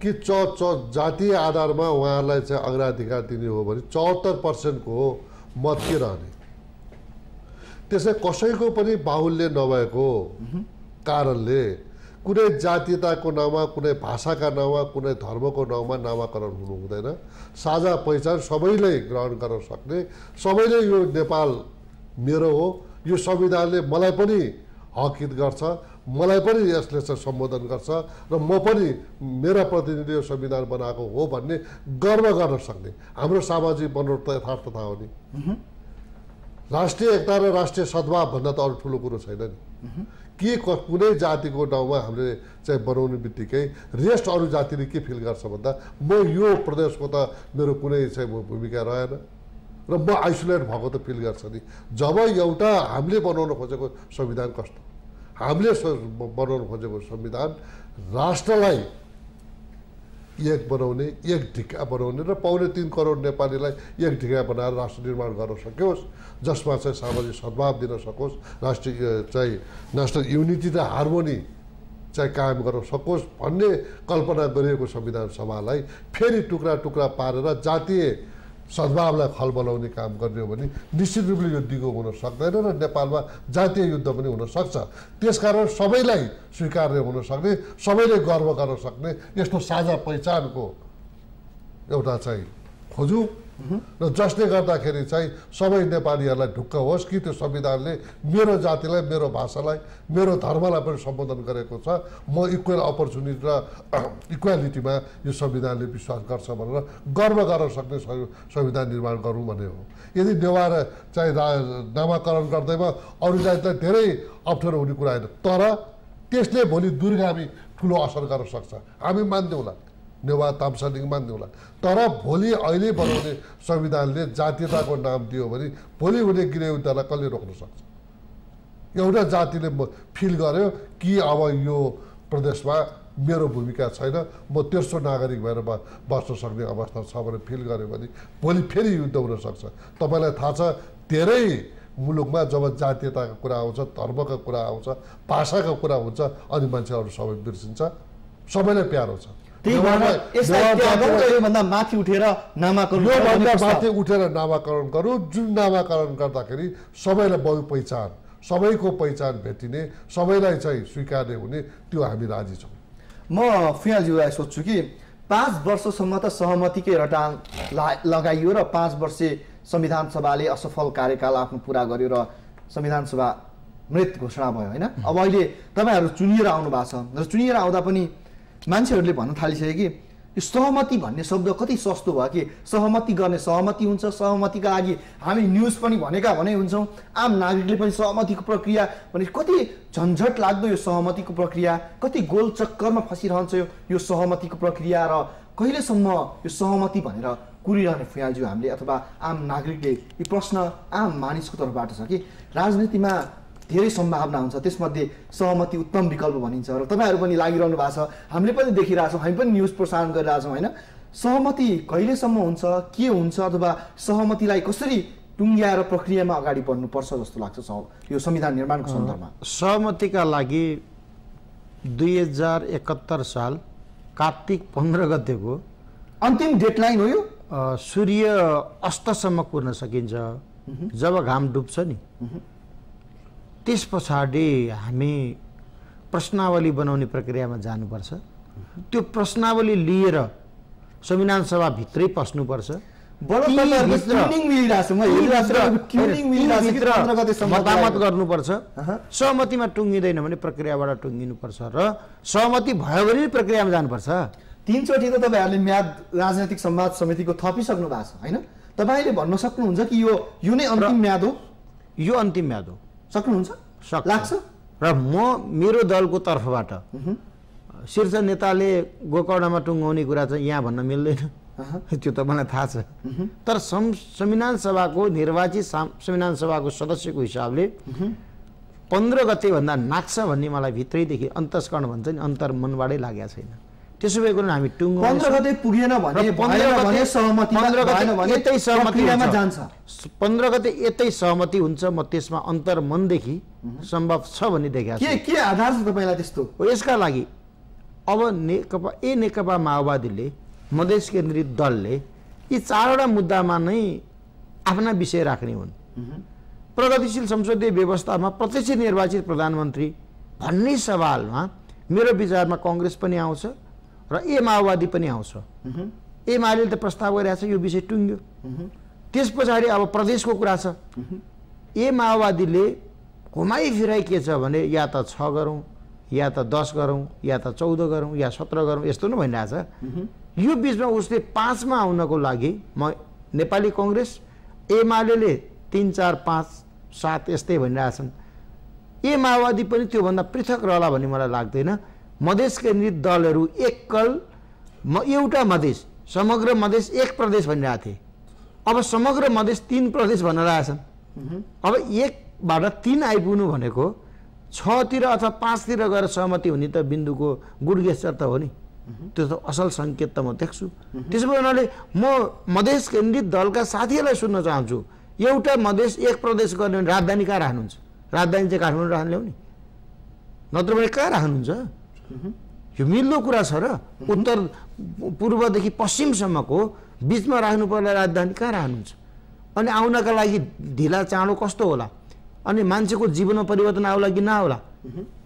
कि च च जातीय आधारमा उहाँहरूलाई चाहिँ अग्राधिकार दिने हो भने चौहत्तर पर्सेन्टको मत के रहने? त्यसै कसैको पनि बाहुल्य नभएको कारणले कुनै जातीयताको नाउँमा कुनै भाषाका नाउँमा कुनै धर्मको नाउँमा नामाकरण हुनु हुँदैन। साझा पहिचान सबैले ग्रहण गर्न सक्ने। सबैले यो नेपाल मेरो हो। यो संविधानले मलाई पनि हकित गर्छ मलाई पनि यसले चाहिँ सम्बोधन गर्छ र म पनि मेरा प्रतिनिधि यो संविधान बनाएको हो भन्ने गर्व गर्न सक्ने। हाम्रो सामाजिक बनोट त यथार्थता हो नि। राष्ट्रिय एकता र राष्ट्रिय सद्भाव भन्दा त अरू ठुलो कुरो छैन नि। के कुनै जातिको ठाउँमा हामीले चाहिँ बनाउने बित्तिकै रेस्ट अरू जातिले के फिल गर्छ भन्दा म यो प्रदेशको त मेरो कुनै चाहिँ भूमिका रहेन। र म आइसोलेट भएको त फिल गर्छ नि। जब एउटा हामीले बनाउन खोजेको संविधान कस्तो? हामीले बनाउन खोजेको संविधान राष्ट्रलाई एक बनाउने एक ढिक्का बनाउने र पाउने तिन करोड नेपालीलाई एक ढिक्का बनाएर राष्ट्र निर्माण गर्न सकियोस् जसमा चाहिँ सामाजिक सद्भाव दिन सकोस् राष्ट्रिय चाहिँ नेसनल युनिटी र हार्मोनी चाहिँ कायम गर्न सकोस् भन्ने कल्पना गरिएको संविधान सभालाई फेरि टुक्रा टुक्रा पारेर जातीय सद्भावलाई खल बनाउने काम गर्ने हो भने निश्चित रूपले यो दिगो हुन सक्दैन र नेपालमा जातीय युद्ध पनि हुन सक्छ। त्यसकारण सबैलाई स्वीकार्य हुन सक्ने सबैले गर्व गर्न सक्ने यस्तो साझा पहिचानको एउटा चाहिँ खोजौँ। र जसले गर्दाखेरि चाहिँ सबै नेपालीहरूलाई ढुक्क होस् कि त्यो संविधानले मेरो जातिलाई मेरो भाषालाई मेरो धर्मलाई पनि सम्बोधन गरेको छ म इक्वल अपर्च्युनिटी र <clears throat> इक्वालिटीमा यो संविधानले विश्वास गर्छ भनेर गर्व गर्न सक्ने संवि- संविधान निर्माण गरौँ भन्ने हो। यदि नेवार चाहिँ नामाकरण गर्दैमा अरू जातिलाई धेरै अप्ठ्यारो हुने कुरा होइन तर त्यसले भोलि दुर्गामी ठुलो असर गर्न सक्छ। हामी मान्दैनौँला नेवा तामसालिङ मान्दैनौँला तर भोलि अहिले बनाउने संविधानले जातीयताको नाम दियो भने भोलि हुने गृहयुद्धलाई कसले रोक्न सक्छ? एउटा जातिले फिल गर्यो कि अब यो प्रदेशमा मेरो भूमिका छैन म तेस्रो नागरिक भएर बस्न सक्ने अवस्था छ भने फिल गर्यो भने भोलि फेरि युद्ध हुनसक्छ तपाईँलाई थाहा छ धेरै मुलुकमा जब जातीयताको कुरा आउँछ धर्मको कुरा आउँछ भाषाको कुरा हुन्छ अनि मान्छेहरू सबै बिर्सिन्छ। सबैलाई प्यारो छ। त्यही भएर नेवारलाई- यसलाई नेवार त्यागौँ र जातिलाई- योभन्दा माथि उठेर नामाकरण। माथि उठेर नामाकरण गरौँ। जुन नामाकरण गर्दाखेरि सबैलाई बहु पहिचान सबैको पहिचान भेटिने सबैलाई चाहिँ स्वीकार्ने हुने त्यो हामी राजी छौँ। म फुयालज्यूलाई सोध्छु कि पाँच वर्षसम्म त सहमतिकै रटान ला- लगाइयो र पाँच वर्षे संविधान सभाले असफल कार्यकाल आफ्नो पुरा गर्यो र संविधान सभा मृत घोषणा भयो होइन? अब अहिले तपाईँहरू चुनिएर आउनु भएको छ। र चुनिएर आउँदा पनि मान्छेहरूले भन्न थालिसक्यो कि यो सहमति भन्ने शब्द कति सस्तो भयो कि सहमति गर्ने सहमति हुन्छ सहमतिका लागि हामी न्युज पनि भनेका भने हुन्छौँ। आम नागरिकले पनि सहमतिको प्रक्रिया भने कति झन्झट लाग्दो यो सहमतिको प्रक्रिया कति गोल चक्करमा फसिरहन्छ यो यो सहमतिको प्रक्रिया र कहिलेसम्म यो सहमति भनेर कुरिरहने फुयालज्यू हामीले अथवा आम नागरिकले यो प्रश्न आम मानिसको तर्फबाट छ कि राजनीतिमा धेरै सम्भावना हुन्छ। त्यसमध्ये सहमति उत्तम विकल्प भनिन्छ र तपाईँहरू पनि लागिरहनु भएको छ। हामीले पनि देखिरहेछौँ हामी पनि न्युज प्रसारण गरिरहेछौँ होइन? सहमति कहिलेसम्म हुन्छ के हुन्छ अथवा सहमतिलाई कसरी टुङ्ग्याएर प्रक्रियामा अगाडि बढ्नुपर्छ जस्तो लाग्छ सह- यो संविधान निर्माणको सन्दर्भमा? सहमतिका लागि दुई हजार एकहत्तर साल कार्तिक पन्ध्र गतेको अन्तिम डेडलाइन हो यो? सूर्य अस्तसम्म कुर्न सकिन्छ। जब घाम डुब्छ नि। त्यस पछाडि हामी प्रश्नावली बनाउने प्रक्रियामा जानुपर्छ। त्यो प्रश्नावली लिएर संविधान सभाभित्रै पस्नुपर्छ। मतामत। गर्नुपर्छ। सहमतिमा टुङ्गिँदैन भने प्रक्रियाबाट टुङ्गिनुपर्छ र सहमति भयो भने प्रक्रियामा जानुपर्छ। तिनचोटि त तपाईँहरूले म्याद राजनैतिक संवाद समितिको थपिसक्नु भएको छ होइन? तपाईँले भन्न सक्नुहुन्छ कि यो यो नै अन्तिम म्याद हो? यो अन्तिम म्याद हो। सक्नुहुन्छ। लाग्छ? र म मेरो दलको तर्फबाट शीर्ष नेताले गोकर्णमा टुङ्गाउने कुरा चाहिँ यहाँ भन्न मिल्दैन। त्यो त मलाई थाहा छ। तर संविधान सभाको निर्वाचित संविधान सभाको सदस्यको हिसाबले पन्ध्र गतेभन्दा नाग्छ भन्ने मलाई भित्रैदेखि अन्तस्करण भन्छ नि अन्तर मनबाटै लागेको छैन। त्यसो कारण हामी पन्ध्र टुङ्गाउने गते पुगेन भने पन्ध्र गते- पन्ध्र यतै सहमति हुन्छ। जान्छ। पन्ध्र गते यतै सहमति हुन्छ म त्यसमा अन्तर मनदेखि सम्भव छ भन्ने देखाएको छु। के के आधार छ तपाईँलाई त्यस्तो? हो यसका लागि अब नेकपा ए नेकपा माओवादीले मधेस केन्द्रित दलले यी चारवटा मुद्दामा नै आफ्ना विषय राख्ने हुन्। प्रगतिशील संसदीय व्यवस्थामा प्रत्यक्ष निर्वाचित प्रधानमन्त्री भन्ने सवालमा मेरो विचारमा कङ्ग्रेस पनि आउँछ। र ए माओवादी पनि आउँछ। ए माले त प्रस्ताव गरिरहेको यो विषय टुङ्ग्यो। त्यस पछाडि अब प्रदेशको कुरा छ। ए माओवादीले घुमाइ फिराइ के छ भने या त छ गरौँ या त दस गरौँ या त चौध गरौँ या सत्र गरौँ यस्तो नै भइरहेछ यो बिचमा उसले पाँचमा आउनको लागि म नेपाली कङ्ग्रेस एमाले तिन चार पाँच सात यस्तै भनिरहेछन्। ए माओवादी पनि त्योभन्दा पृथक रहला भन्ने मलाई लाग्दैन। मधेस केन्द्रित दलहरू एकल म एउटा मधेस समग्र मधेस एक प्रदेश भनिरहेको थिएँ। अब समग्र मधेस तिन प्रदेश भन्न रहेछन् अब एकबाट तिन आइपुग्नु भनेको छतिर अथवा पाँचतिर गएर सहमति हुने त बिन्दुको गुड गेस्चर त हो नि। त्यो त असल सङ्केत त म देख्छु। त्यसो भए हुनाले म मधेस केन्द्रित दलका साथीहरूलाई सुन्न चाहन्छु एउटा मधेस एक प्रदेश गर्ने राजधानी कहाँ राख्नुहुन्छ राजधानी चाहिँ काठमाडौँ राख्नु ल्याउने नत्र भने कहाँ राख्नुहुन्छ यो मिल्दो कुरा छ र। उत्तर पूर्वदेखि पश्चिमसम्मको बिचमा राख्नु पर्ने राजधानी कहाँ राख्नुहुन्छ? अनि आउनका लागि ढिला चाँडो कस्तो होला? अनि मान्छेको जीवनमा परिवर्तन आउला कि नआउला?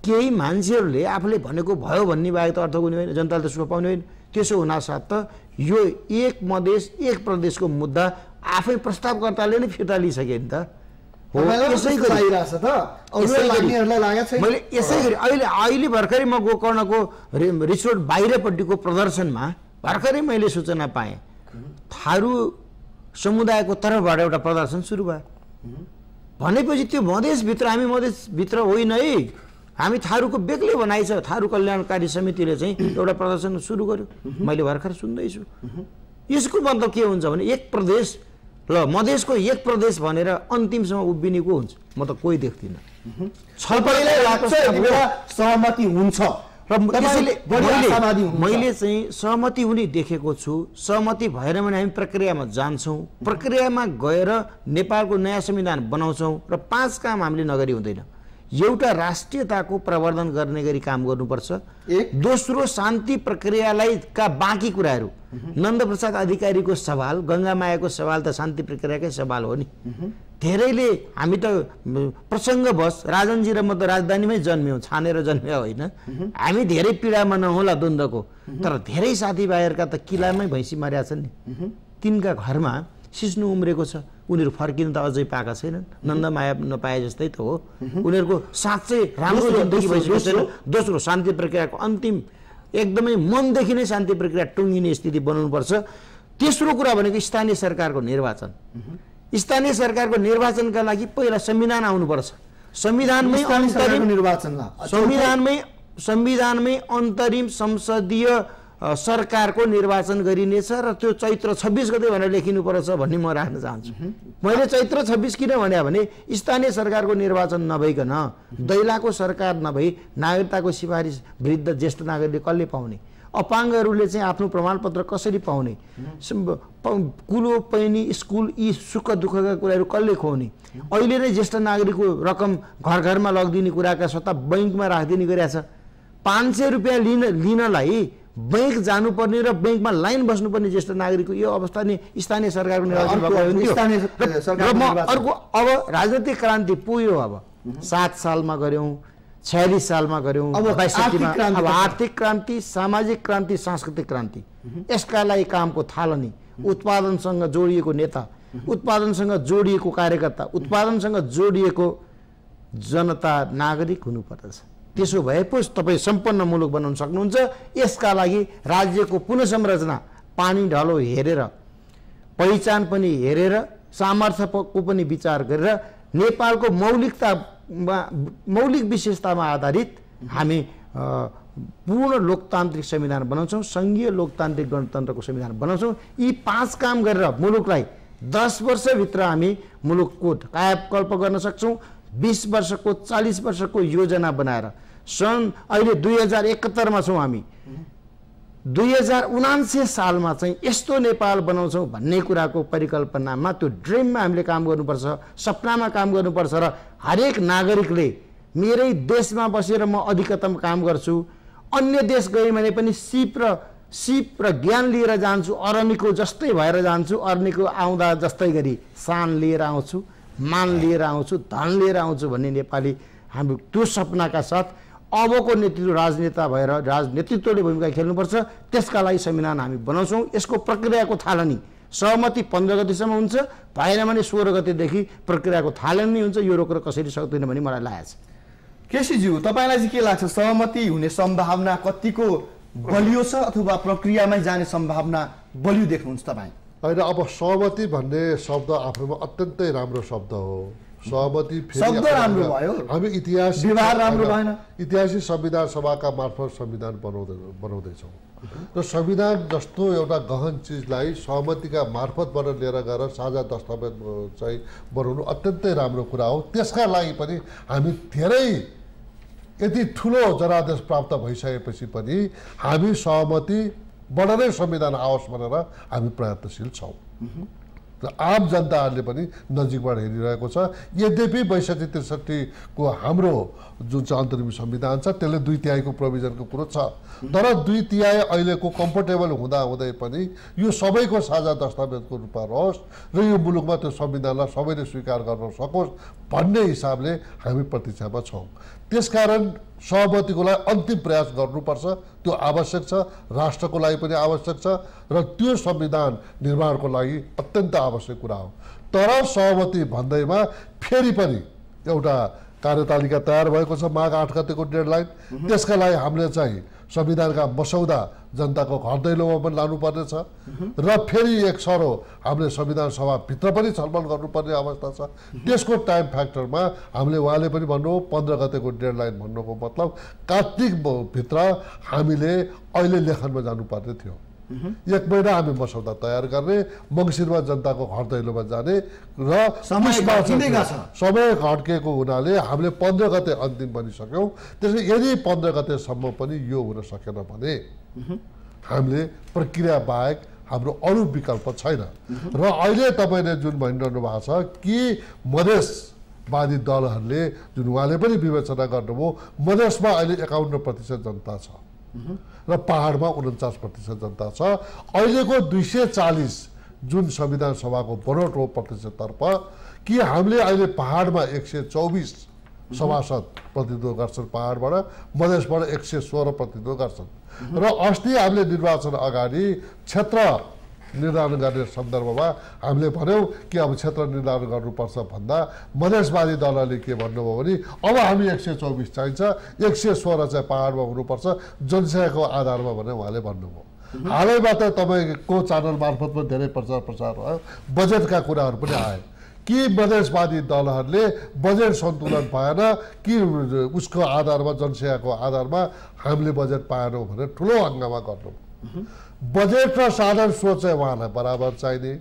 केही मान्छेहरूले आफूले भनेको भयो भन्ने बाहेक त अर्थ हुने होइन जनताले त सुख पाउने होइन। त्यसो हुनासाथ त यो एक मधेस एक प्रदेशको मुद्दा आफै प्रस्तावकर्ताले नै फिर्ता लिइसके नि त। मैले यसै गरी अहिले अहिले भर्खरै म गोकर्णको रि- रिस रोड बाहिरपट्टिको प्रदर्शनमा भर्खरै मैले सूचना पाएँ। थारू समुदायको तर्फबाट एउटा प्रदर्शन सुरु भयो। भनेपछि त्यो मधेसभित्र हामी मधेसभित्र होइन है। हामी थारूको बेग्लै भनाइ छ थारू कल्याणकारी समितिले चाहिँ एउटा प्रदर्शन सुरु गर्यो। मैले भर्खर सुन्दैछु। यसको मतलब के हुन्छ भने एक प्रदेश ल मधेसको एक प्रदेश भनेर अन्तिमसम्म उभिने को हुन्छ। म त कोही देख्दिनँ। लाग्छ सहमति हुन्छ। र। मैले चाहिँ सहमति हुने देखेको छु। सहमति भएन भने हामी प्रक्रियामा जान्छौँ। प्रक्रियामा गएर नेपालको नयाँ संविधान बनाउँछौँ र पाँच काम हामीले नगरी हुँदैन। एउटा राष्ट्रियताको प्रवर्धन गर्ने गरी काम गर्नुपर्छ। दोस्रो शान्ति प्रक्रियालाई का बाँकी कुराहरू। नन्दप्रसाद अधिकारीको सवाल गङ्गामायाको सवाल त शान्ति प्रक्रियाकै सवाल हो नि। धेरैले हामी त प्रसङ्गवश राजनजी र म त राजधानीमै जन्म्यौँ छानेर जन्म्या होइन। हामी धेरै पीडामा नहोला द्वन्द्वको। तर धेरै साथीभाइहरूका त किलामै भैँसी मारेका छन् नि। तिनका घरमा सिस्नु उम्रेको छ। उनीहरू फर्किनु त अझै पाएका छैनन्। नन्दमाया नपाए जस्तै त हो। उनीहरूको साँच्चै राम्रो दोस्रो- जिन्दगी भइसकेको छैन। दोस्रो शान्ति प्रक्रियाको अन्तिम एकदमै मनदेखि नै शान्ति प्रक्रिया टुङ्गिने स्थिति बनाउनुपर्छ तेस्रो कुरा भनेको स्थानीय सरकारको निर्वाचन। स्थानीय सरकारको निर्वाचनका लागि पहिला संविधान आउनुपर्छ। संविधानमै अन्तरिम संविधानमै संविधानमै अन्तरिम संसदीय सरकारको निर्वाचन गरिनेछ र त्यो चैत्र छब्बिस गते भनेर लेखिनुपर्छ भन्ने म राख्न चाहन्छु। मैले चैत्र छब्बिस किन भने भने स्थानीय सरकारको निर्वाचन नभइकन दैलाको सरकार नभई नागरिकताको सिफारिस वृद्ध ज्येष्ठ नागरिकले कसले पाउने? अपाङ्गहरूले चाहिँ आफ्नो प्रमाणपत्र कसरी पाउने? कुलो पैनी स्कुल यी सुख दुःखका कुराहरू कसले खुवाउने अहिले नै ज्येष्ठ नागरिकको रकम घर घरमा लगिदिने कुराका सट्टा बैङ्कमा राखिदिने गरिरहेछ। पाँच सय रुपियाँ लिन लिनलाई बैङ्क जानुपर्ने र बैङ्कमा लाइन बस्नुपर्ने ज्येष्ठ नागरिकको यो अवस्था नि स्थानीय सरकारको निर्वाचन अर्को र- म अब राजनैतिक क्रान्ति पुग्यो अब। सात सालमा गऱ्यौँ छयालिस सालमा गऱ्यौँ अब? आर्थिक क्रान्ति सामाजिक क्रान्ति सांस्कृतिक क्रान्ति। यसका लागि कामको थालनी। उत्पादनसँग जोडिएको नेता उत्पादनसँग जोडिएको कार्यकर्ता उत्पादनसँग जोडिएको जनता नागरिक हुनुपर्दछ। त्यसो भए पो तपाईँ सम्पन्न मुलुक बनाउन सक्नुहुन्छ। यसका लागि राज्यको पुनः पानी ढलो हेरेर पहिचान पनि हेरेर सामर्थ्यको पनि विचार गरेर नेपालको मौलिकतामा मौलिक विशेषतामा आधारित हामी पूर्ण लोकतान्त्रिक संविधान बनाउँछौँ सङ्घीय लोकतान्त्रिक गणतन्त्रको संविधान बनाउँछौँ। यी पाँच काम गरेर मुलुकलाई दस वर्षभित्र हामी मुलुकको कायाकल्प गर्न सक्छौँ। बिस वर्षको चालिस वर्षको योजना बनाएर सन् अहिले दुई हजार एकहत्तरमा छौँ हामी। दुई हजार उनान्से सालमा चाहिँ यस्तो नेपाल बनाउँछौँ भन्ने कुराको परिकल्पनामा त्यो ड्रिममा हामीले काम गर्नुपर्छ सपनामा काम गर्नुपर्छ र हरेक नागरिकले मेरै देशमा बसेर म अधिकतम काम गर्छु अन्य देश गएँ भने पनि सिप र सिप र ज्ञान लिएर जान्छु अरनीको जस्तै भएर जान्छु अरनीको आउँदा जस्तै गरी सान लिएर आउँछु। मान लिएर आउँछु धन लिएर आउँछु भन्ने नेपाली हामी त्यो सपनाका साथ अबको नेतृत्व राजनेता भएर राजनेतृत्वले भूमिका खेल्नुपर्छ। त्यसका लागि संविधान हामी बनाउँछौँ। यसको प्रक्रियाको थालनी सहमति पन्ध्र गतिसम्म हुन्छ। भएन भने सोह्र गतेदेखि प्रक्रियाको थालनी हुन्छ। यो रोकेर कसरी सक्दैन भने मलाई लागेको छ। केसीज्यू तपाईँलाई चाहिँ के लाग्छ? सहमति हुने सम्भावना कतिको बलियो छ अथवा प्रक्रियामै जाने सम्भावना बलियो देख्नुहुन्छ तपाईँ? होइन अब सहमति भन्ने शब्द आफूमा अत्यन्तै राम्रो शब्द हो सहमति फेरि राम्रो हामी- भयो। हामी इतिहास व्यवहार राम्रो भएन। इतिहासी संविधान सभाका मार्फत संविधान बनाउँदै बनाउँदैछौँ र संविधान जस्तो एउटा गहन चिजलाई सहमतिका मार्फतबाट लिएर गएर साझा दस्तावेज चाहिँ बनाउनु अत्यन्तै राम्रो कुरा हो त्यसका लागि पनि हामी धेरै यति ठुलो जनादेश प्राप्त भइसकेपछि पनि हामी सहमतिबाट नै संविधान आओस् भनेर हामी प्रयत्नशील छौँ। र आम जनताहरूले पनि नजिकबाट हेरिरहेको छ। यद्यपि बैसठी त्रिसठीको हाम्रो जुन चाहिँ अन्तरिम संविधान छ त्यसले दुई तिहाईको प्रोभिजनको कुरो छ। तर दुई तिहाई अहिलेको कम्फोर्टेबल हुँदा हुँदै पनि यो सबैको साझा दस्तावेजको रूपमा रहोस् र यो मुलुकमा त्यो संविधानलाई सबैले स्वीकार गर्न सकोस् भन्ने हिसाबले हामी प्रतीक्षामा छौँ। त्यसकारण सहमतिको लागि अन्तिम प्रयास गर्नुपर्छ त्यो आवश्यक छ राष्ट्रको लागि पनि आवश्यक छ र त्यो संविधान निर्माणको लागि अत्यन्त आवश्यक कुरा हो। तर सहमति भन्दैमा फेरि पनि एउटा कार्यतालिका तयार भएको छ माघ आठ गतेको डेडलाइन। त्यसका लागि हामीले चाहिँ संविधानका मसौदा जनताको घर दैलोमा पनि लानुपर्ने छ र फेरि एक सरो हामीले संविधान सभाभित्र पनि छलफल गर्नुपर्ने अवस्था छ। त्यसको टाइम फ्याक्टरमा हामीले उहाँले पनि भन्नुभयो पन्ध्र गतेको डेडलाइन भन्नुको मतलब कार्तिक भित्र हामीले अहिले लेखनमा जानुपर्ने थियो। एक महिना हामी मसौदा तयार गर्ने मङ्सिरमा जनताको घर दैलोमा जाने र समय घट्केको हुनाले हामीले पन्ध्र गते अन्तिम बनिसक्यौँ। त्यसले यदि पन्ध्र गतेसम्म पनि यो हुन सकेन भने हामीले प्रक्रिया बाहेक हाम्रो अरू विकल्प छैन। र अहिले तपाईँले जुन भनिरहनु भएको छ कि मधेसवादी दलहरूले जुन उहाँले पनि विवेचना गर्नुभयो मधेसमा अहिले एकाउन्न प्रतिशत जनता छ। र पहाडमा उन्चास प्रतिशत जनता छ। अहिलेको दुई सय चालिस जुन संविधान सभाको बनोट हो प्रतिशततर्फ कि हामीले अहिले पहाडमा एक सय चौबिस सभासद प्रतिनिधित्व गर्छन् पहाडबाट मधेसबाट एक सय सोह्र प्रतिनिधित्व गर्छन्। र अस्ति हामीले निर्वाचन अगाडि क्षेत्र निर्धारण गर्ने सन्दर्भमा हामीले भन्यौँ कि अब क्षेत्र निर्धारण गर्नुपर्छ भन्दा मधेसवादी दलले के भन्नुभयो भने अब हामी एक सय चौबिस चाहिन्छ एक सय सोह्र चाहिँ पहाडमा हुनुपर्छ जनसङ्ख्याको आधारमा भनेर उहाँले भन्नुभयो। हालैमा त तपाईँको च्यानल मार्फत पनि धेरै प्रचार प्रसार भयो बजेटका कुराहरू पनि आए। कि मधेसवादी दलहरूले बजेट सन्तुलन पाएन कि उसको आधारमा जनसङ्ख्याको आधारमा हामीले बजेट पाएनौँ भनेर ठुलो हङ्गामा गर्नु बजेट र साधन स्रोत चाहिँ उहाँलाई बराबर चाहिने।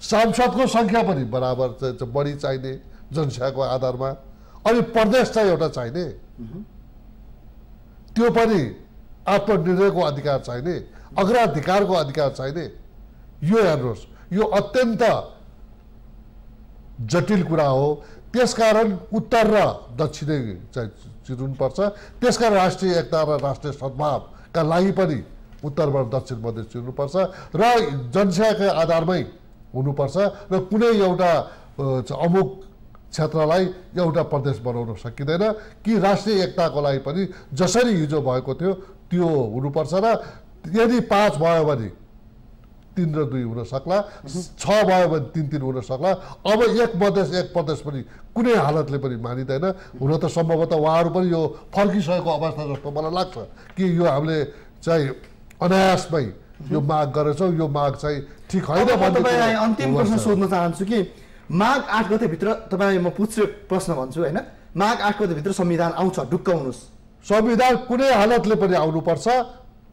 सांसदको सङ्ख्या पनि बराबर बढी चाहिने जनसङ्ख्याको आधारमा। अनि प्रदेश चाहिँ एउटा चाहिने। त्यो पनि आत्मनिर्णयको अधिकार चाहिने अग्राधिकारको अधिकार चाहिने। यो हेर्नुहोस् यो अत्यन्त जटिल कुरा हो। त्यसकारण उत्तर र दक्षिणै चाहिँ चिर्नुपर्छ। त्यसकारण राष्ट्रिय एकता र राष्ट्रिय सद्भावका लागि पनि उत्तरबाट दक्षिण मध्य चिर्नुपर्छ र जनसङ्ख्याकै आधारमै हुनुपर्छ र कुनै एउटा अमुक क्षेत्रलाई एउटा प्रदेश बनाउन सकिँदैन कि राष्ट्रिय एकताको लागि पनि जसरी हिजो भएको थियो त्यो हुनुपर्छ र यदि पाँच भयो भने तिन र दुई हुन सक्ला छ भयो भने तिन तिन हुन सक्ला अब एक मधेस एक प्रदेश पनि कुनै हालतले पनि मानिँदैन। हुन त सम्भवतः उहाँहरू पनि यो फर्किसकेको अवस्था जस्तो मलाई लाग्छ कि यो हामीले चाहिँ अनायासमै यो माग गरेछौँ यो माग चाहिँ ठिक होइन तपाईँलाई अन्तिम। प्रश्न सोध्न चाहन्छु कि माघ आठ गतेभित्र तपाईँ म पुच्छ प्रश्न भन्छु होइन? माघ आठ गतेभित्र संविधान आउँछ ढुक्क हुनुहोस्। संविधान कुनै हालतले पनि आउनुपर्छ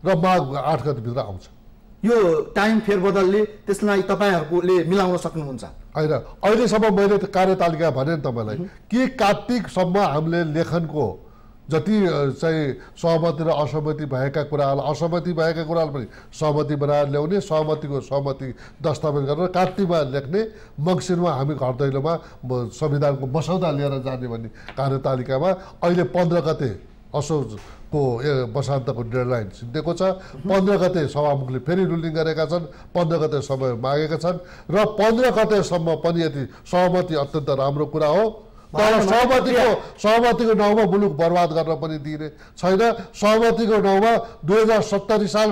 र माघ आठ गतिभित्र आउँछ। यो टाइम फेरबदलले त्यसलाई तपाईँहरूले मिलाउन सक्नुहुन्छ। होइन अहिलेसम्म मैले कार्यतालिका भने नि तपाईँलाई कि कार्तिकसम्म हामीले लेखनको जति चाहिँ सहमति र असहमति भएका कुराहरूलाई असहमति भएका कुराहरू पनि सहमति बनाएर ल्याउने सहमतिको सहमति दस्तावेज गरेर कार्तिकमा लेख्ने मङ्सिरमा हामी घर दैलोमा संविधानको मसौदा लिएर जाने भन्ने कार्यतालिकामा अहिले पन्ध्र गते असोजको ए वसान्तको डेडलाइन सिद्धिएको छ। पन्ध्र गते सभामुखले फेरि रुलिङ गरेका छन् पन्ध्र गते समय मागेका छन् र पन्ध्र गतेसम्म पनि यदि सहमति अत्यन्त राम्रो कुरा हो। तर सहमतिको सहमतिको नाउँमा मुलुक बर्बाद गर्न पनि दिने छैन। सहमतिको नाउँमा दुई हजार सत्तरी साल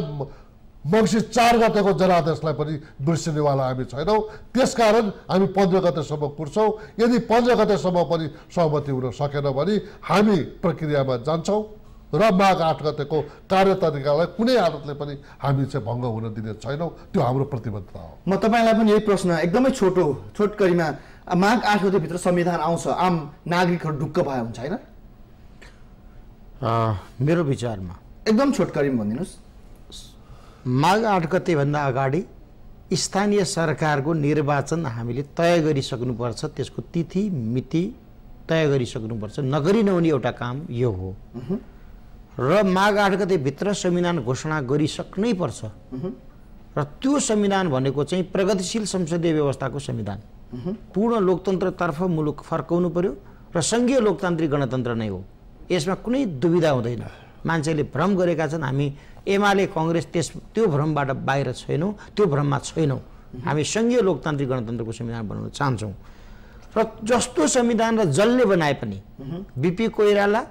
मङ्सिर चार गतेको जनादेशलाई पनि बिर्सिनेवाला हामी छैनौँ। त्यसकारण हामी पन्ध्र गतेसम्म कुर्छौँ यदि पन्ध्र गतेसम्म पनि सहमति हुन सकेन भने हामी प्रक्रियामा जान्छौँ र माघ आठ गतेको कार्यतरिकालाई कुनै हालतले पनि हामी चाहिँ भङ्ग हुन दिने छैनौँ। त्यो हाम्रो प्रतिबद्धता हो। म तपाईँलाई पनि यही प्रश्न एकदमै छोटो छोटकरीमा माघ आठ गतेभित्र संविधान आउँछ आम नागरिकहरू ढुक्क भए हुन्छ होइन? मेरो विचारमा एकदम छोटकरीमा भनिदिनुहोस्। माघ आठ गतेभन्दा अगाडि स्थानीय सरकारको निर्वाचन हामीले तय गरिसक्नुपर्छ त्यसको तिथि मिति तय गरिसक्नुपर्छ। नगरी नहुने एउटा काम यो हो। र माघ आठ गतेभित्र संविधान घोषणा गरिसक्नै पर्छ र त्यो संविधान भनेको चाहिँ प्रगतिशील संसदीय व्यवस्थाको संविधान। पूर्ण लोकतन्त्रतर्फ मुलुक फर्काउनु पर्यो र सङ्घीय लोकतान्त्रिक गणतन्त्र नै हो। यसमा कुनै दुविधा हुँदैन। मान्छेले भ्रम गरेका छन्। हामी एमाले कङ्ग्रेस त्यस त्यो भ्रमबाट बाहिर छैनौँ त्यो भ्रममा छैनौँ। हामी सङ्घीय लोकतान्त्रिक गणतन्त्रको संविधान बनाउन चाहन्छौँ। र जस्तो संविधान र जसले बनाए पनि बिपी कोइराला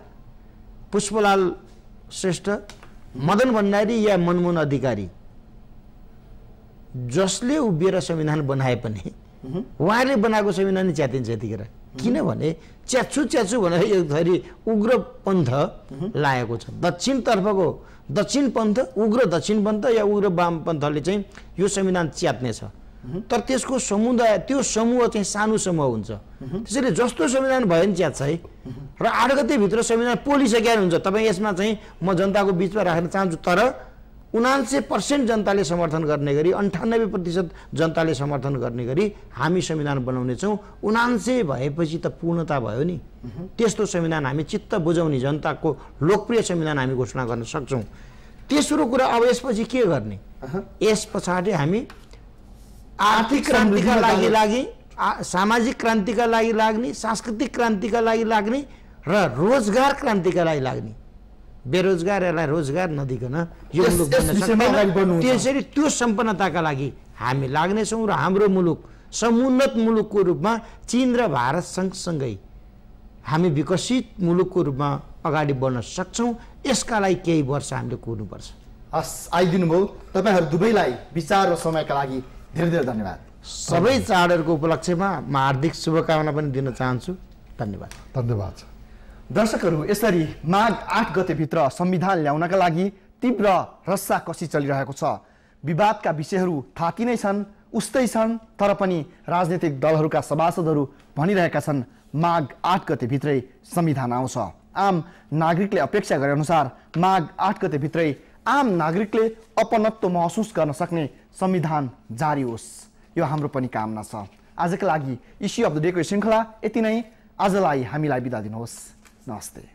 पुष्पलाल श्रेष्ठ मदन भण्डारी या मनमोहन अधिकारी जसले उभिएर संविधान बनाए पनि उहाँले बनाएको संविधान नै च्यातिन्छ यतिखेर। किनभने च्याछु च्याछु भनेर एक थरी उग्र पन्थ लागेको छ। दक्षिणतर्फको दक्षिण पन्थ उग्र दक्षिण पन्थ या उग्र वाम पन्थले चाहिँ यो संविधान च्यात्नेछ तर त्यसको समुदाय त्यो समूह चाहिँ सानो समूह हुन्छ। त्यसैले जस्तो संविधान भयो नि च्यात्छ है। र आठ गतेभित्र संविधान पोलिसकेर हुन्छ। तपाईँ यसमा चाहिँ म जनताको बिचमा राख्न चाहन्छु तर उनान्से पर्सेन्ट जनताले समर्थन गर्ने गरी अन्ठानब्बे प्रतिशत जनताले समर्थन गर्ने गरी हामी संविधान बनाउनेछौँ। उनान्से भएपछि त पूर्णता भयो नि। त्यस्तो संविधान हामी चित्त बुझाउने जनताको लोकप्रिय संविधान हामी घोषणा गर्न सक्छौँ। तेस्रो कुरा अब यसपछि के गर्ने? यस पछाडि हामी आर्थिक क्रान्तिका लागि लागि। सामाजिक क्रान्तिका लागि लाग्ने सांस्कृतिक क्रान्तिका लागि लाग्ने र रोजगार क्रान्तिका लागि लाग्ने। बेरोजगारहरूलाई रोजगार नदिकन यो मुलुक बन्न सक्दैन। त्यसरी त्यो सम्पन्नताका लागि हामी लाग्नेछौँ र हाम्रो मुलुक समुन्नत मुलुकको रूपमा चिन र भारत सँगसँगै हामी विकसित मुलुकको रूपमा अगाडि बढ्न सक्छौँ। यसका लागि केही वर्ष हामीले कुर्नुपर्छ। हस् आइदिनु भयो। तपाईँहरू दुवैलाई विचार र समयका लागि धेरै धेरै धन्यवाद। सबै चाडहरूको उपलक्ष्यमा म हार्दिक शुभकामना पनि दिन चाहन्छु। धन्यवाद। धन्यवाद। दर्शकहरू यसरी माघ आठ गतेभित्र संविधान ल्याउनका लागि तीव्र रस्साकसी चलिरहेको छ। विवादका विषयहरू थाती नै छन् उस्तै छन् तर पनि राजनैतिक दलहरूका सभासदहरू भनिरहेका छन् माघ आठ गतेभित्रै संविधान आउँछ। आम नागरिकले अपेक्षा गरे अनुसार माघ आठ गतेभित्रै आम नागरिकले अपनत्व महसुस गर्न सक्ने संविधान जारी होस्। यो हाम्रो पनि कामना छ। आजका लागि इस्यु अफ द डेको श्रृङ्खला यति नै। आजलाई हामीलाई बिदा दिनुहोस्। Nasty.